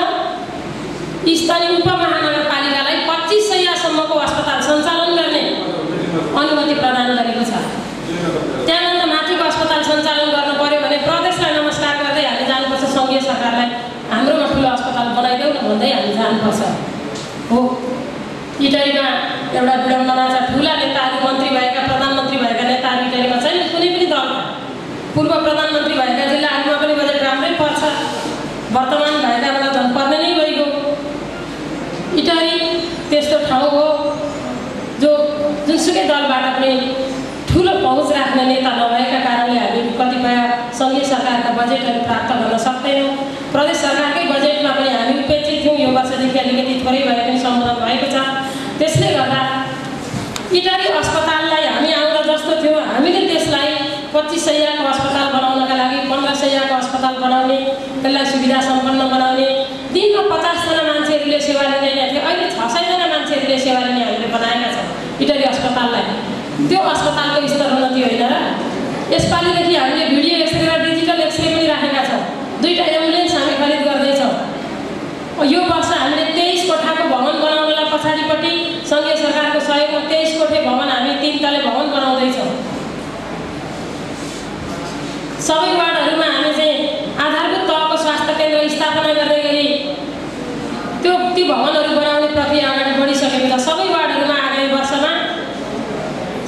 स्थानीय उपमहानगरपालिकालाई पच्चिस सयसम्मको अस्पताल सञ्चालन गर्ने अनुमति प्रदान गरेको छ त्यहाँभन्दा माथिको अस्पताल सञ्चालन गर्नु पऱ्यो भने प्रदेशलाई नमस्कार गर्दै हामी जानुपर्छ सङ्घीय सरकारलाई हाम्रोमा ठुलो अस्पताल बनाइदेऊ न भन्दै हामी जानुपर्छ हो इटरीमा एउटा विडम्बना छ ठुला नेताहरू मन्त्री भएका प्रधानमन्त्री भएका नेताहरू इटरीमा छैन कुनै पनि दलका पूर्व प्रधानमन्त्री भएका जिल्लाहरूमा पनि बजेट राम्रै पर्छ वर्तमान भएकाबाट झन् पर्ने नै गइगयो इटरी त्यस्तो ठाउँ हो. जो जुनसुकै दलबाट पनि ठुलो पहुँच राख्ने नेता नभएका कारणले हामी कतिपय सङ्घीय सरकारका बजेटहरू प्राप्त गर्न सक्दैनौँ प्रदेश सरकारकै बजेटमा पनि हामी उपेक्षित थियौँ यो वर्षदेखि अलिकति थोरै भए पनि सम्बोधन भएको छ त्यसले गर्दा इटाली अस्पताललाई हामी आउँदा जस्तो थियो हामीले त्यसलाई पच्चिस सयको अस्पताल बनाउनका लागि पन्ध्र सयको अस्पताल बनाउने त्यसलाई सुविधा सम्पन्न बनाउने दिनमा पचासजना मान्छेहरूले सेवा लिँदैन थियो अहिले छ सयजना मान्छेहरूले सेवा लिने हामीले बनाएका छौँ। इटली अस्पताललाई। त्यो अस्पतालको स्तर उन्नति होइन र यसपालिदेखि हामीले भिडियो एक्सरे र डिजिटल एक्सरे पनि राखेका छौँ। दुईवटा एम्बुलेन्स हामी खरिद गर्दैछौँ। यो वर्ष हामीले तेइस कोठाको भवन बनाउनलाई पछाडिपट्टि सङ्घीय सरकारको सहयोगमा तेइस कोठे भवन हामी तिन तले भवन बनाउँदैछौँ। सबै केन्द्र स्थापना गर्ने गरी त्यो ती भवनहरू बनाउने प्रक्रिया अगाडि बढिसकेको छ सबै वार्डहरूमा आगामी वर्षमा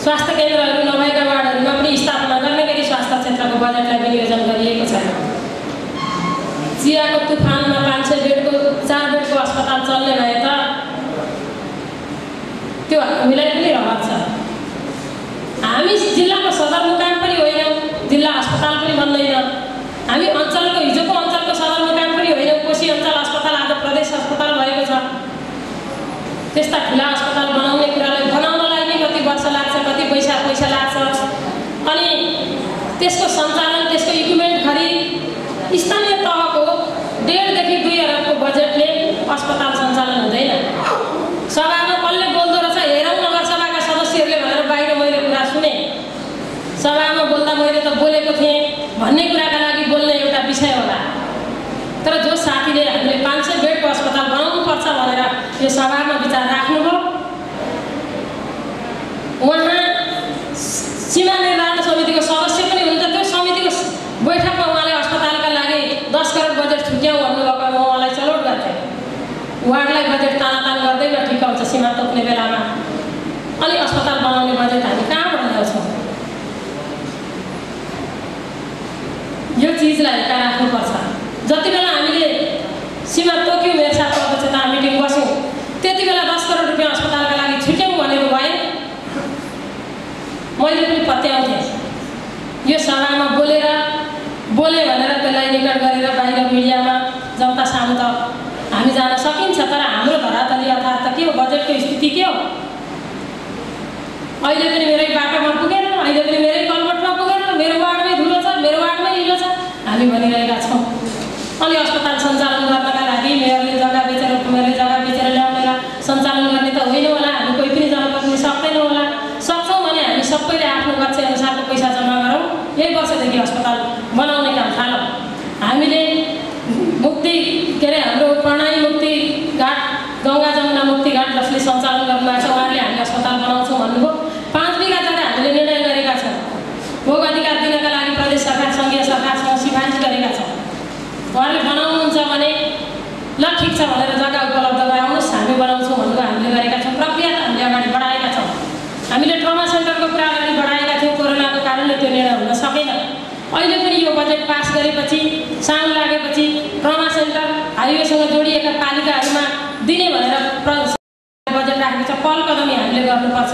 स्वास्थ्य केन्द्रहरू नभएका वार्डहरूमा पनि स्थापना गर्ने गरी स्वास्थ्य क्षेत्रको बजेटलाई विनियोजन गरिएको छ चियाको तुफानमा पाँच सय बेडको चार बेडको अस्पताल चल्ने भए त त्यो हामीलाई पनि रहर छ हामी जिल्लाको सदरमुकाम पनि होइनौँ जिल्ला अस्पताल पनि बन्दैन हामी अञ्चलको हिजोको सदरमुकाम पनि होइनौँ कोशी अञ्चल अस्पताल आज प्रदेश अस्पताल भएको छ त्यस्ता ठुला अस्पताल बनाउने कुरालाई बनाउनलाई नै कति वर्ष लाग्छ कति पैसा पैसा लाग्छ अनि त्यसको सञ्चालन त्यसको इक्विपमेन्ट खरिद स्थानीय तहको डेढदेखि दुई अरबको बजेटले अस्पताल सञ्चालन हुँदैन सभामा कसले बोल्दो रहेछ हेरौँ नगरसभाका सदस्यहरूले भनेर बाहिर मैले कुरा सुने सभामा बोल्दा मैले त बोलेको थिएँ भन्ने कुराका लागि बोल्ने एउटा विषय होला तर जो साथीले हामीले पाँच सय बेडको अस्पताल बनाउनुपर्छ भनेर यो सभामा विचार राख्नुभयो। उहाँ सीमा निर्धारण समितिको सदस्य पनि हुनुहुन्छ। त्यो समितिको बैठकमा उहाँले अस्पतालका लागि दस करोड बजेट छुट्याउँ भन्नुभएको म उहाँलाई चलोट गर्थेँ वार्डलाई बजेट तानातान गर्दैन ठिक हुन्छ सीमा तोक्ने बेलामा। अनि अस्पताल बनाउने बजेट हामी कहाँबाट ल्याउँछौँ यो चिजलाई राख्नुपर्छ जति बेला सीमा तोक्यौँ मेरो साथ अध्यक्षता मिटिङ बस्यौँ त्यति बेला दस करोड रुपियाँ अस्पतालका लागि छुट्यौँ भनेको भए मैले पनि पत्याउँथेँ यो सभामा बोलेर बोले भनेर त्यसलाई रेकर्ड गरेर बाहिर मिडियामा जनता सामु त हामी जान सकिन्छ तर हाम्रो धरातली अर्थात् त के हो बजेटको स्थिति के हो अहिले पनि मेरै बाटोमा पुगेन अहिले पनि मेरै कलबटमा पुगेन मेरो वार्डमै धुलो छ मेरो वार्डमै हिलो छ हामी भनिरहेका छौँ अनि अस्पताल सञ्चालन गर्नका लागि मेयरले जग्गा बेचेर मेयरले जग्गा बेचेर ल्याउनेलाई सञ्चालन गर्ने त होइन होला हामी कोही पनि जनप्रतिनिधि सक्दैनौँ होला सक्छौँ भने हामी सबैले आफ्नो गच्छे अनुसारको पैसा जम्मा गरौँ यही वर्षदेखि अस्पताल बनाउने काम थालौँ हामीले मुक्ति के अरे हाम्रो प्रणाली मुक्ति घाट गङ्गा जमुना मुक्ति घाट जसले सञ्चालन गर्नुभएको छ उहाँले हामी अस्पताल बनाउँछौँ भन्नुभयो पाँच बिघा जग्गा हामीले निर्णय गरेका छौँ भोग अधिकार दिनका लागि प्रदेश सरकार सङ्घीय सरकारसँग सिफारिस गरेका छौँ उहाँले बनाउनुहुन्छ भने ल ठिक छ भनेर जग्गा उपलब्ध गराउनुहोस्। हामी बनाउँछौँ भनेर हामीले गरेका छौँ। प्रक्रिया त हामीले अगाडि बढाएका छौँ। हामीले ट्रमा सेन्टरको कुरा अगाडि बढाएका थियौँ कोरोनाको कारणले त्यो निर्णय हुन सकेन। अहिले पनि यो बजेट पास गरेपछि साउन लागेपछि ट्रमा सेन्टर हाइवेसँग जोडिएका पालिकाहरूमा दिने भनेर बजेट राखेको छ। पहल कदमी हामीले गर्नुपर्छ।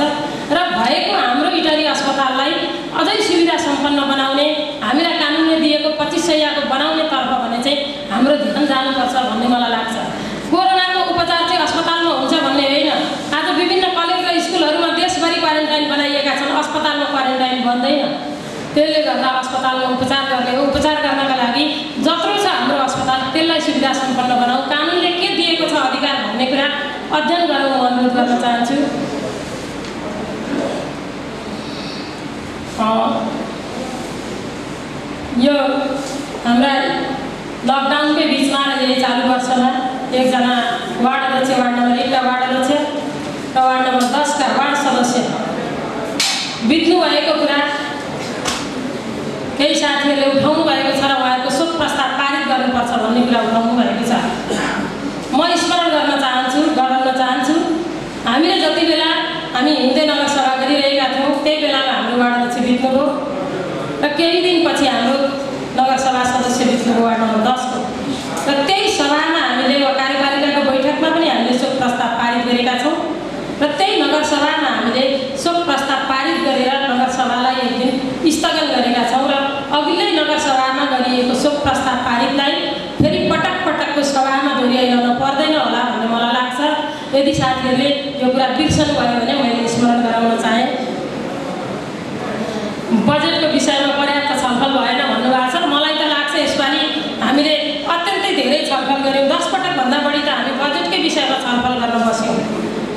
र भएको हाम्रो इटरी अस्पताललाई अझै सुविधा सम्पन्न बनाउने हामीलाई कानुनले दिएको पच्चिस सयको बनाउने तर्फ भने चाहिँ हाम्रो ध्यान जानुपर्छ भन्ने मलाई लाग्छ कोरोनाको उपचार चाहिँ अस्पतालमा हुन्छ भन्ने होइन आज विभिन्न कलेज र स्कुलहरूमा देशभरि क्वारेन्टाइन बनाइएका छन् अस्पतालमा क्वारेन्टाइन बन्दैन त्यसले गर्दा अस्पतालमा उपचार गर्ने हो उपचार गर्नका लागि जत्रो छ हाम्रो अस्पताल त्यसलाई सुविधा सम्पन्न बनाऊ। कानुनले के दिएको छ अधिकार भन्ने कुरा अध्ययन गरौँ म अनुरोध गर्न चाहन्छु। यो हाम्रा लकडाउनकै बिचमा यही चालु वर्षमा एकजना वार्ड अध्यक्ष वार्ड नम्बर एकका वार्ड अध्यक्ष र वार्ड नम्बर दसका वार्ड सदस्य बित्नु भएको कुरा केही साथीहरूले उठाउनु भएको छ र उहाँहरूको शोक प्रस्ताव पारित गर्नुपर्छ भन्ने कुरा उठाउनु भएको छ। म स्मरण गर्न चाहन्छु गराउन चाहन्छु। हामीले जति बेला हामी हिउँदे नगर सभा गरिरहेका थियौँ त्यही बेलामा हाम्रो वार्ड अध्यक्ष बित्नुभयो र केही दिनपछि हाम्रो नगरसभा सदस्य बित्नुभयो वार्ड नम्बर दसको र त्यही सभामा हामीले कार्यपालिकाको बैठकमा पनि हामीले शोक प्रस्ताव पारित गरेका छौँ र त्यही नगरसभामा हामीले शोक प्रस्ताव पारित गरेर नगरसभालाई एक दिन स्थगन गरेका छौँ र अघिल्लै नगरसभामा गरिएको शोक प्रस्ताव पारितलाई फेरि पटक पटकको सभामा दोहोऱ्याइरहनु पर्दैन होला भन्ने मलाई लाग्छ साथीहरूले यो कुरा बिर्सनु भयो भने मैले स्मरण गराउन चाहेँ बजेटको विषयमा पर्याप्त छलफल भएन भन्नुभएको छ मलाई त लाग्छ यसपालि हामीले अत्यन्तै धेरै छलफल गऱ्यौँ दस पटकभन्दा बढी त हामी बजेटकै विषयमा छलफल गर्न बस्यौँ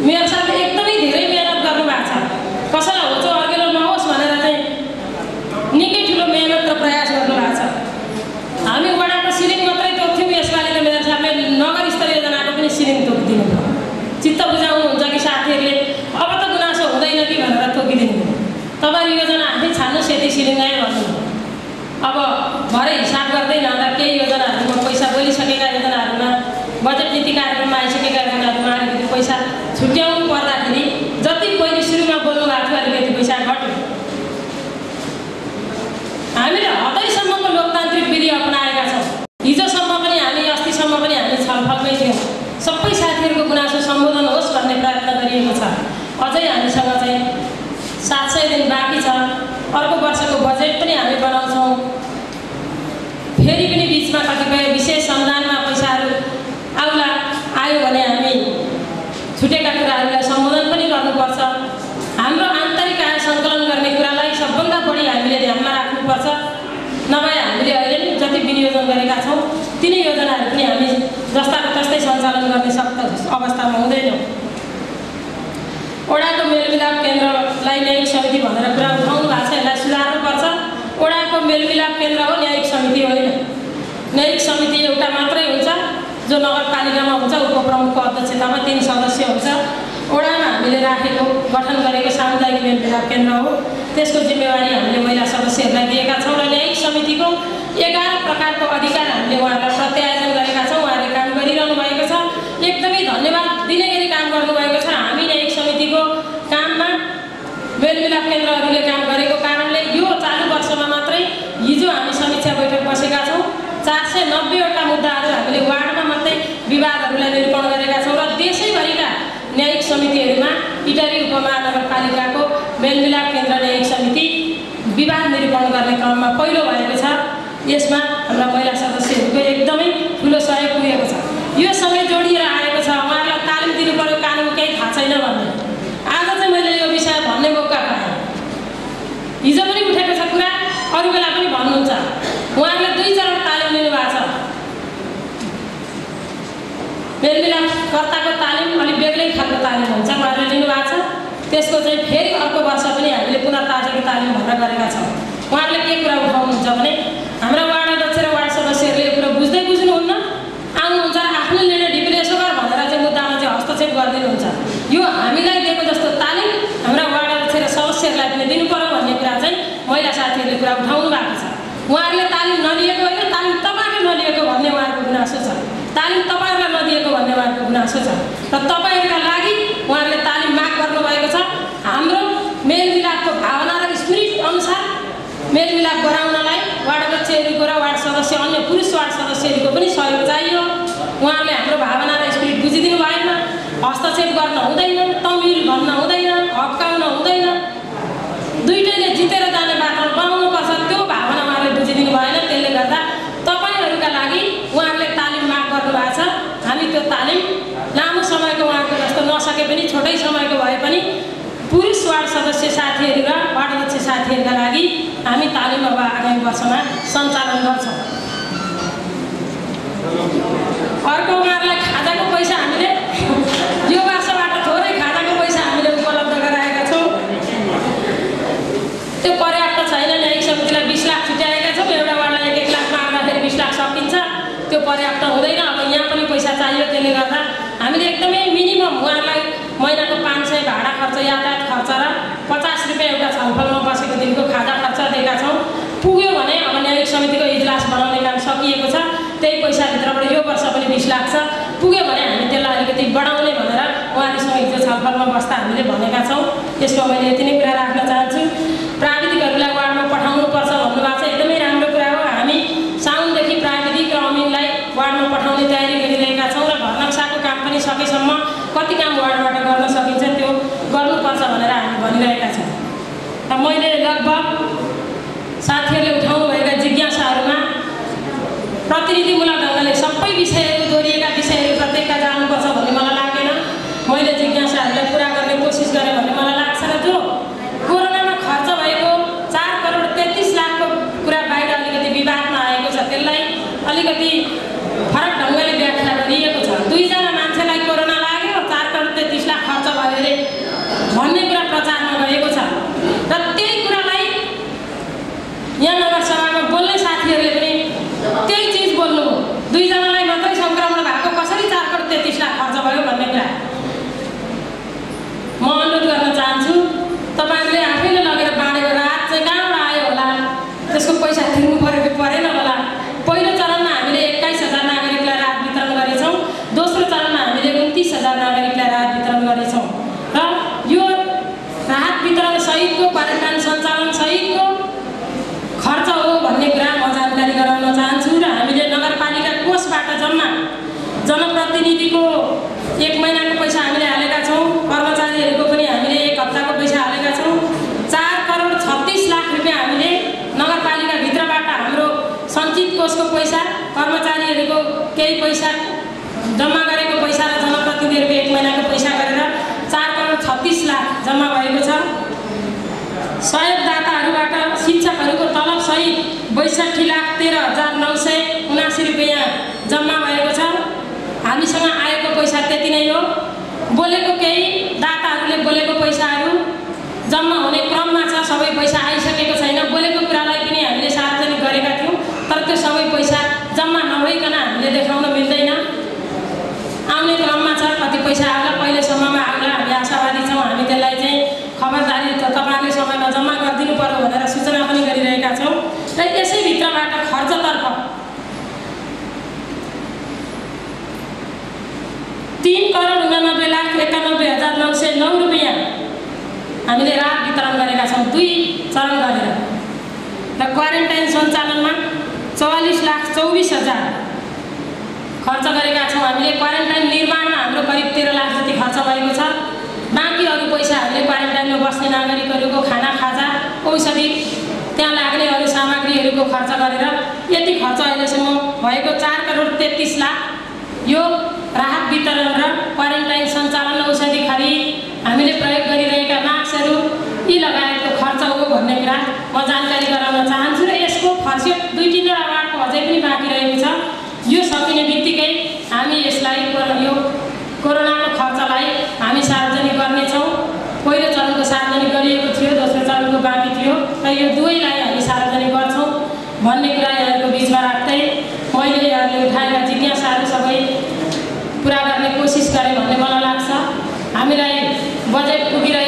मेयर साहबले एकदमै धेरै मिहिनेत गर्नुभएको छ कसैलाई होचो अर्गेलो नहोस् भनेर चाहिँ निकै ठुलो मिहिनेत र प्रयास गर्नुभएको छ हामी वडाको सिलिङ मात्रै तोक्थ्यौँ यसपालि त मेयर साहबले नगर स्तरीय योजनाको पनि सिलिङ तोकिदिनु चित्त बुझाउनुहुन्छ कि साथीहरूले अब त गुनासो हुँदैन कि भनेर तोकिदिनु तपाईँहरू योजना आफै छान्नुहोस् यति सिलिङ आयो भन्नु अब भरे हिसाब गर्दै लाँदा केही योजनाहरूमा पैसा बोलिसकेका योजनाहरूमा बजेट नीति कार्यक्रममा आइसकेका योजनाहरूमा अलिकति पैसा छुट्याउनु पर्दाखेरि जति पहिले सुरुमा बोल्नु भएको थियो अलिकति पैसा घट्यो। हामीले हदैसम्मको लोकतान्त्रिक विधि अपनाएका छौँ। हिजोसम्म पनि हामी अस्तिसम्म पनि हामी छलफलमै थियौँ। सबै साथीहरूको गुनासो सम्बोधन होस् भन्ने प्रयत्न गरिएको छ। अझै हामीसँग चाहिँ सात सय दिन बाँकी छ। अर्को वर्षको बजेट पनि हामी बनाउँछौँ। फेरि पनि बिचमा कतिपय विशेष अनुदानमा पैसाहरू आउला आयो भने हामी छुटेका कुराहरूलाई सम्बोधन पनि गर्नुपर्छ। हाम्रो आन्तरिक आय सङ्कलन गर्ने कुरालाई सबभन्दा बढी हामीले ध्यानमा राख्नुपर्छ। नभए हामीले अहिले नै जति विनियोजन गरेका छौँ तिनै योजनाहरू पनि हामी जस्ताको तस्तै सञ्चालन गर्ने सक्छ अवस्थामा हुँदैनौँ। ओडाको मेलमिलाप केन्द्रलाई न्यायिक समिति भनेर कुरा उठाउनु भएको छ यसलाई सुधार्नुपर्छ ओडाको मेलमिलाप केन्द्र हो न्यायिक समिति होइन। न्यायिक समिति एउटा मात्रै हुन्छ जो नगरपालिकामा हुन्छ उपप्रमुखको अध्यक्षतामा तिन सदस्य हुन्छ। ओडामा हामीले राखेको गठन गरेको सामुदायिक मेलमिलाप केन्द्र हो। त्यसको जिम्मेवारी हामीले महिला सदस्यहरूलाई दिएका छौँ र न्यायिक समितिको एघार प्रकारको अधिकार हामीले उहाँहरूलाई प्रत्यायोजन गरेका छौँ। उहाँहरूले काम गरिरहनु भएको छ। एकदमै धन्यवाद। दिने गरी काम गर्नुभएको छ। हामी न्यायिक समितिको काममा मेलमिलाप केन्द्रहरूले काम गरेको कारणले यो चालु वर्षमा मात्रै हिजो हामी समीक्षा बैठक बसेका छौँ। चार सय नब्बेवटा मुद्दाहरू हामीले वार्डमा मात्रै विवादहरूलाई निरूपण गरेका छौँ र देशैभरिका न्यायिक समितिहरूमा इटरी उपमहानगरपालिकाको मेलमिलाप केन्द्र न्यायिक समिति विवाद निरूपण गर्ने क्रममा पहिलो भएको छ। यसमा हाम्रा महिला सदस्यहरूको एकदमै ठुलो सहयोग पुगेको छ। यो सँगै जोडिएर आएको छ उहाँहरूलाई तालिम दिनु पऱ्यो कानुन केही थाहा छैन भन्ने। आज चाहिँ मैले यो विषय भन्ने मौका पाएँ। हिजो पनि उठेको छ कुरा अरू बेला पनि भन्नुहुन्छ। उहाँहरूले दुई चरण तालिम लिनुभएको छ। मेलमिलापकर्ताको तालिम अलिक बेग्लै खालको तालिम हुन्छ उहाँहरूले लिनुभएको छ। त्यसको चाहिँ फेरि अर्को वर्ष पनि हामीले पुनर्ताजाको तालिम भनेर गरेका छौँ। उहाँहरूले के कुरा उठाउनुहुन्छ भने हाम्रा वार्ड अध्यक्ष र वार्ड सदस्यहरूले यो कुरो बुझ्दै बुझ्नुहुन्न आउनुहुन्छ र आफ्नो निर्णय ढिपिले यसो गर भनेर चाहिँ मुद्दामा चाहिँ हस्तक्षेप गरिदिनुहुन्छ यो हामीलाई दिएको जस्तो तालिम हाम्रा वार्ड अध्यक्ष र सदस्यहरूलाई पनि दिनु पऱ्यो भन्ने कुरा चाहिँ महिला साथीहरूले कुरा उठाउनु भएको छ। उहाँहरूले तालिम नलिएको होइन तालिम तपाईँले नलिएको भन्ने उहाँहरूको गुनासो छ। तालिम तपाईँहरूलाई नदिएको भन्ने उहाँहरूको गुनासो छ। र तपाईँहरूका लागि उहाँहरूले तालिम माग गर्नुभएको छ। हाम्रो मेलमिलापको भावना र स्पिरिट अनुसार मेलमिलाप गराउनलाई वार्ड अध्यक्षहरूको र वार्ड सदस्य अन्य पुरुष वार्ड सदस्यहरूको पनि सहयोग चाहियो उहाँहरूले हाम्रो भावना र स्पिरिट बुझिदिनु भएन हस्तक्षेप गर्न हुँदैन तमिल भन्न हुँदैन हप्काउन हुँदैन दुइटैले जितेर जाने वातावरण बनाउनुपर्छ त्यो भावना उहाँहरूले बुझिदिनु भएन त्यसले गर्दा तपाईँहरूका लागि उहाँहरूले तालिम माग गर्नुभएको छ हामी त्यो तालिम लामो समयको उहाँहरूको जस्तो नसके पनि छोटै समयको भए पनि पुरुष वार्ड सदस्य साथीहरू र वार्ड अध्यक्ष साथीहरूका लागि हामी तालिम अब आगामी वर्षमा सञ्चालन गर्छौँ अर्को उहाँहरूलाई खाजाको पैसा हामीले यो वर्षबाट थोरै खाजाको पैसा हामीले उपलब्ध गराएका छौँ त्यो पर्याप्त छैन न्यायिक समितिलाई बिस लाख छुट्याएका छौँ एउटा वार्डलाई एक एक लाखमा आउँदाखेरि बिस लाख सकिन्छ त्यो पर्याप्त हुँदैन। अब यहाँ पनि पैसा चाहियो त्यसले गर्दा हामीले एकदमै मिनिमम उहाँहरूलाई महिनाको पाँच सय भाडा खर्च यातायात खर्च र पचास रुपियाँ एउटा छलफलमा बसेको दिनको खाजा खर्च दिएका छौँ। पुग्यो भने अब न्यायिक समितिको इजलास बनाउने काम सकिएको छ। त्यही पैसाभित्रबाट यो वर्ष पनि बिस लाख छ पुग्यो भने हामी त्यसलाई अलिकति बढाउने भनेर उहाँहरूसँग हिजो छलफलमा बस्दा हामीले भनेका छौँ। यसमा मैले यति नै कुरा राख्न चाहन्छु प्राविधिकहरूलाई वार्डमा पठाउनुपर्छ भन्नुभएको छ एकदमै राम्रो कुरा हो हामी साउनदेखि प्राविधिक र अमिनलाई वार्डमा पठाउने तयारी गरिरहेका छौँ र घर नक्साको काम पनि सकेसम्म कति काम वार्डबाट गर्न सकिन्छ त्यो गर्नुपर्छ भनेर हामी भनिरहेका छौँ। र मैले लगभग साथीहरूले उठाउनुभएका जिज्ञासाहरूमा प्रतिनिधिमूलक ढङ्गले सबै विषयहरू दोहोरिएका विषयहरू प्रत्येकका जानुपर्छ भन्ने मलाई लागेन। मैले जिज्ञासाहरूलाई पुरा गर्ने कोसिस गरेँ भन्ने मलाई लाग्छ र जो कोरोनामा खर्च भएको चार करोड तेत्तिस लाखको कुरा बाहिर अलिकति विवादमा आएको छ त्यसलाई अलिकति फरक ढङ्गले व्याख्या गरिएको छ। दुईजना मान्छेलाई कोरोना लाग्यो चार करोड तेत्तिस लाख खर्च भयो अरे भन्ने कुरा प्रचारमा गएको छ र त्यही कुरालाई यहाँ नगरसभामा बोल्ने साथीहरूले पनि त्यही चिज बोल्नुभयो सहितको क्वारेन्टाइन सञ्चालन सहितको खर्च हो भन्ने कुरा म जानकारी गराउन चाहन्छु र हामीले नगरपालिका कोषबाट जम्मा जनप्रतिनिधिको एक महिनाको पैसा हामीले हालेका छौँ कर्मचारीहरूको पनि हामीले एक हप्ताको पैसा हालेका छौँ चार करोड छत्तिस लाख रुपियाँ हामीले नगरपालिकाभित्रबाट हाम्रो सञ्चित कोषको पैसा कर्मचारीहरूको केही पैसा जम्मा गरेको पैसा र जनप्रतिनिधिहरूको एक महिनाको पैसा गरेर चार करोड छत्तिस लाख जम्मा भएको छ। सहयोगदाताहरूबाट शिक्षकहरूको तलब सहित बैसठी लाख तेह्र हजार नौ सय उनासी रुपियाँ जम्मा भएको छ। हामीसँग आएको पैसा त्यति नै हो। बोलेको केही दाताहरूले बोलेको पैसाहरू जम्मा हुने क्रममा छ सबै पैसा आइसकेको छैन। बोलेको कुरालाई पनि हामीले सार्वजनिक गरेका थियौँ तर त्यो सबै पैसा जम्मा नभइकन हामीले देखाउन मिल्दैन। आउने क्रममा छ कति पैसा आउला पहिलेसम्ममा आउला हामी आशावादी छौँ हामी त्यसलाई चाहिँ खबरदारी त तपाईँहरूले समयमा जम्मा गरिदिनु पर्यो भनेर सूचना पनि गरिरहेका छौँ। र यसैभित्रबाट खर्चतर्फ तिन करोड उनानब्बे लाख एकानब्बे हजार नौ सय नौ रुपियाँ हामीले राहत वितरण गरेका छौँ दुई चरण गरेर। र क्वारेन्टाइन सञ्चालनमा चौवालिस लाख चौबिस हजार खर्च गरेका छौँ हामीले। क्वारेन्टाइन निर्माणमा हाम्रो करिब तेह्र लाख जति खर्च भएको छ। बाँकी अरू पैसा हामीले क्वारेन्टाइनमा बस्ने नागरिकहरूको खाना खाजा औषधि त्यहाँ लाग्ने अरू सामग्रीहरूको खर्च गरेर यति खर्च अहिलेसम्म भएको चार करोड तेत्तिस लाख। यो राहत वितरण र क्वारेन्टाइन सञ्चालन औषधि खरिद हामीले प्रयोग गरिरहेका मास्कहरू यी लगायतको खर्च हो भन्ने कुरा म जानकारी गराउन चाहन्छु र यसको खर्च दुई तिनवटा वार्डको अझै पनि बाँकी रहेको छ। यो सकिने बित्तिकै हामी यसलाई यो कोरोनाको खर्चलाई हामी सार्वजनिक गर्नेछौँ। पहिलो चरणको सार्वजनिक गरिएको थियो दोस्रो चरणको बाँकी थियो र यो दुवैलाई हामी सार्वजनिक गर्छौँ भन्ने कुरा यहाँहरूको बिचमा राख्दै मैले यहाँहरूले उठाएका जिज्ञासाहरू सबै पुरा गर्ने कोसिस गरेँ भन्ने मलाई लाग्छ। हामीलाई बजेट पुगिरहेको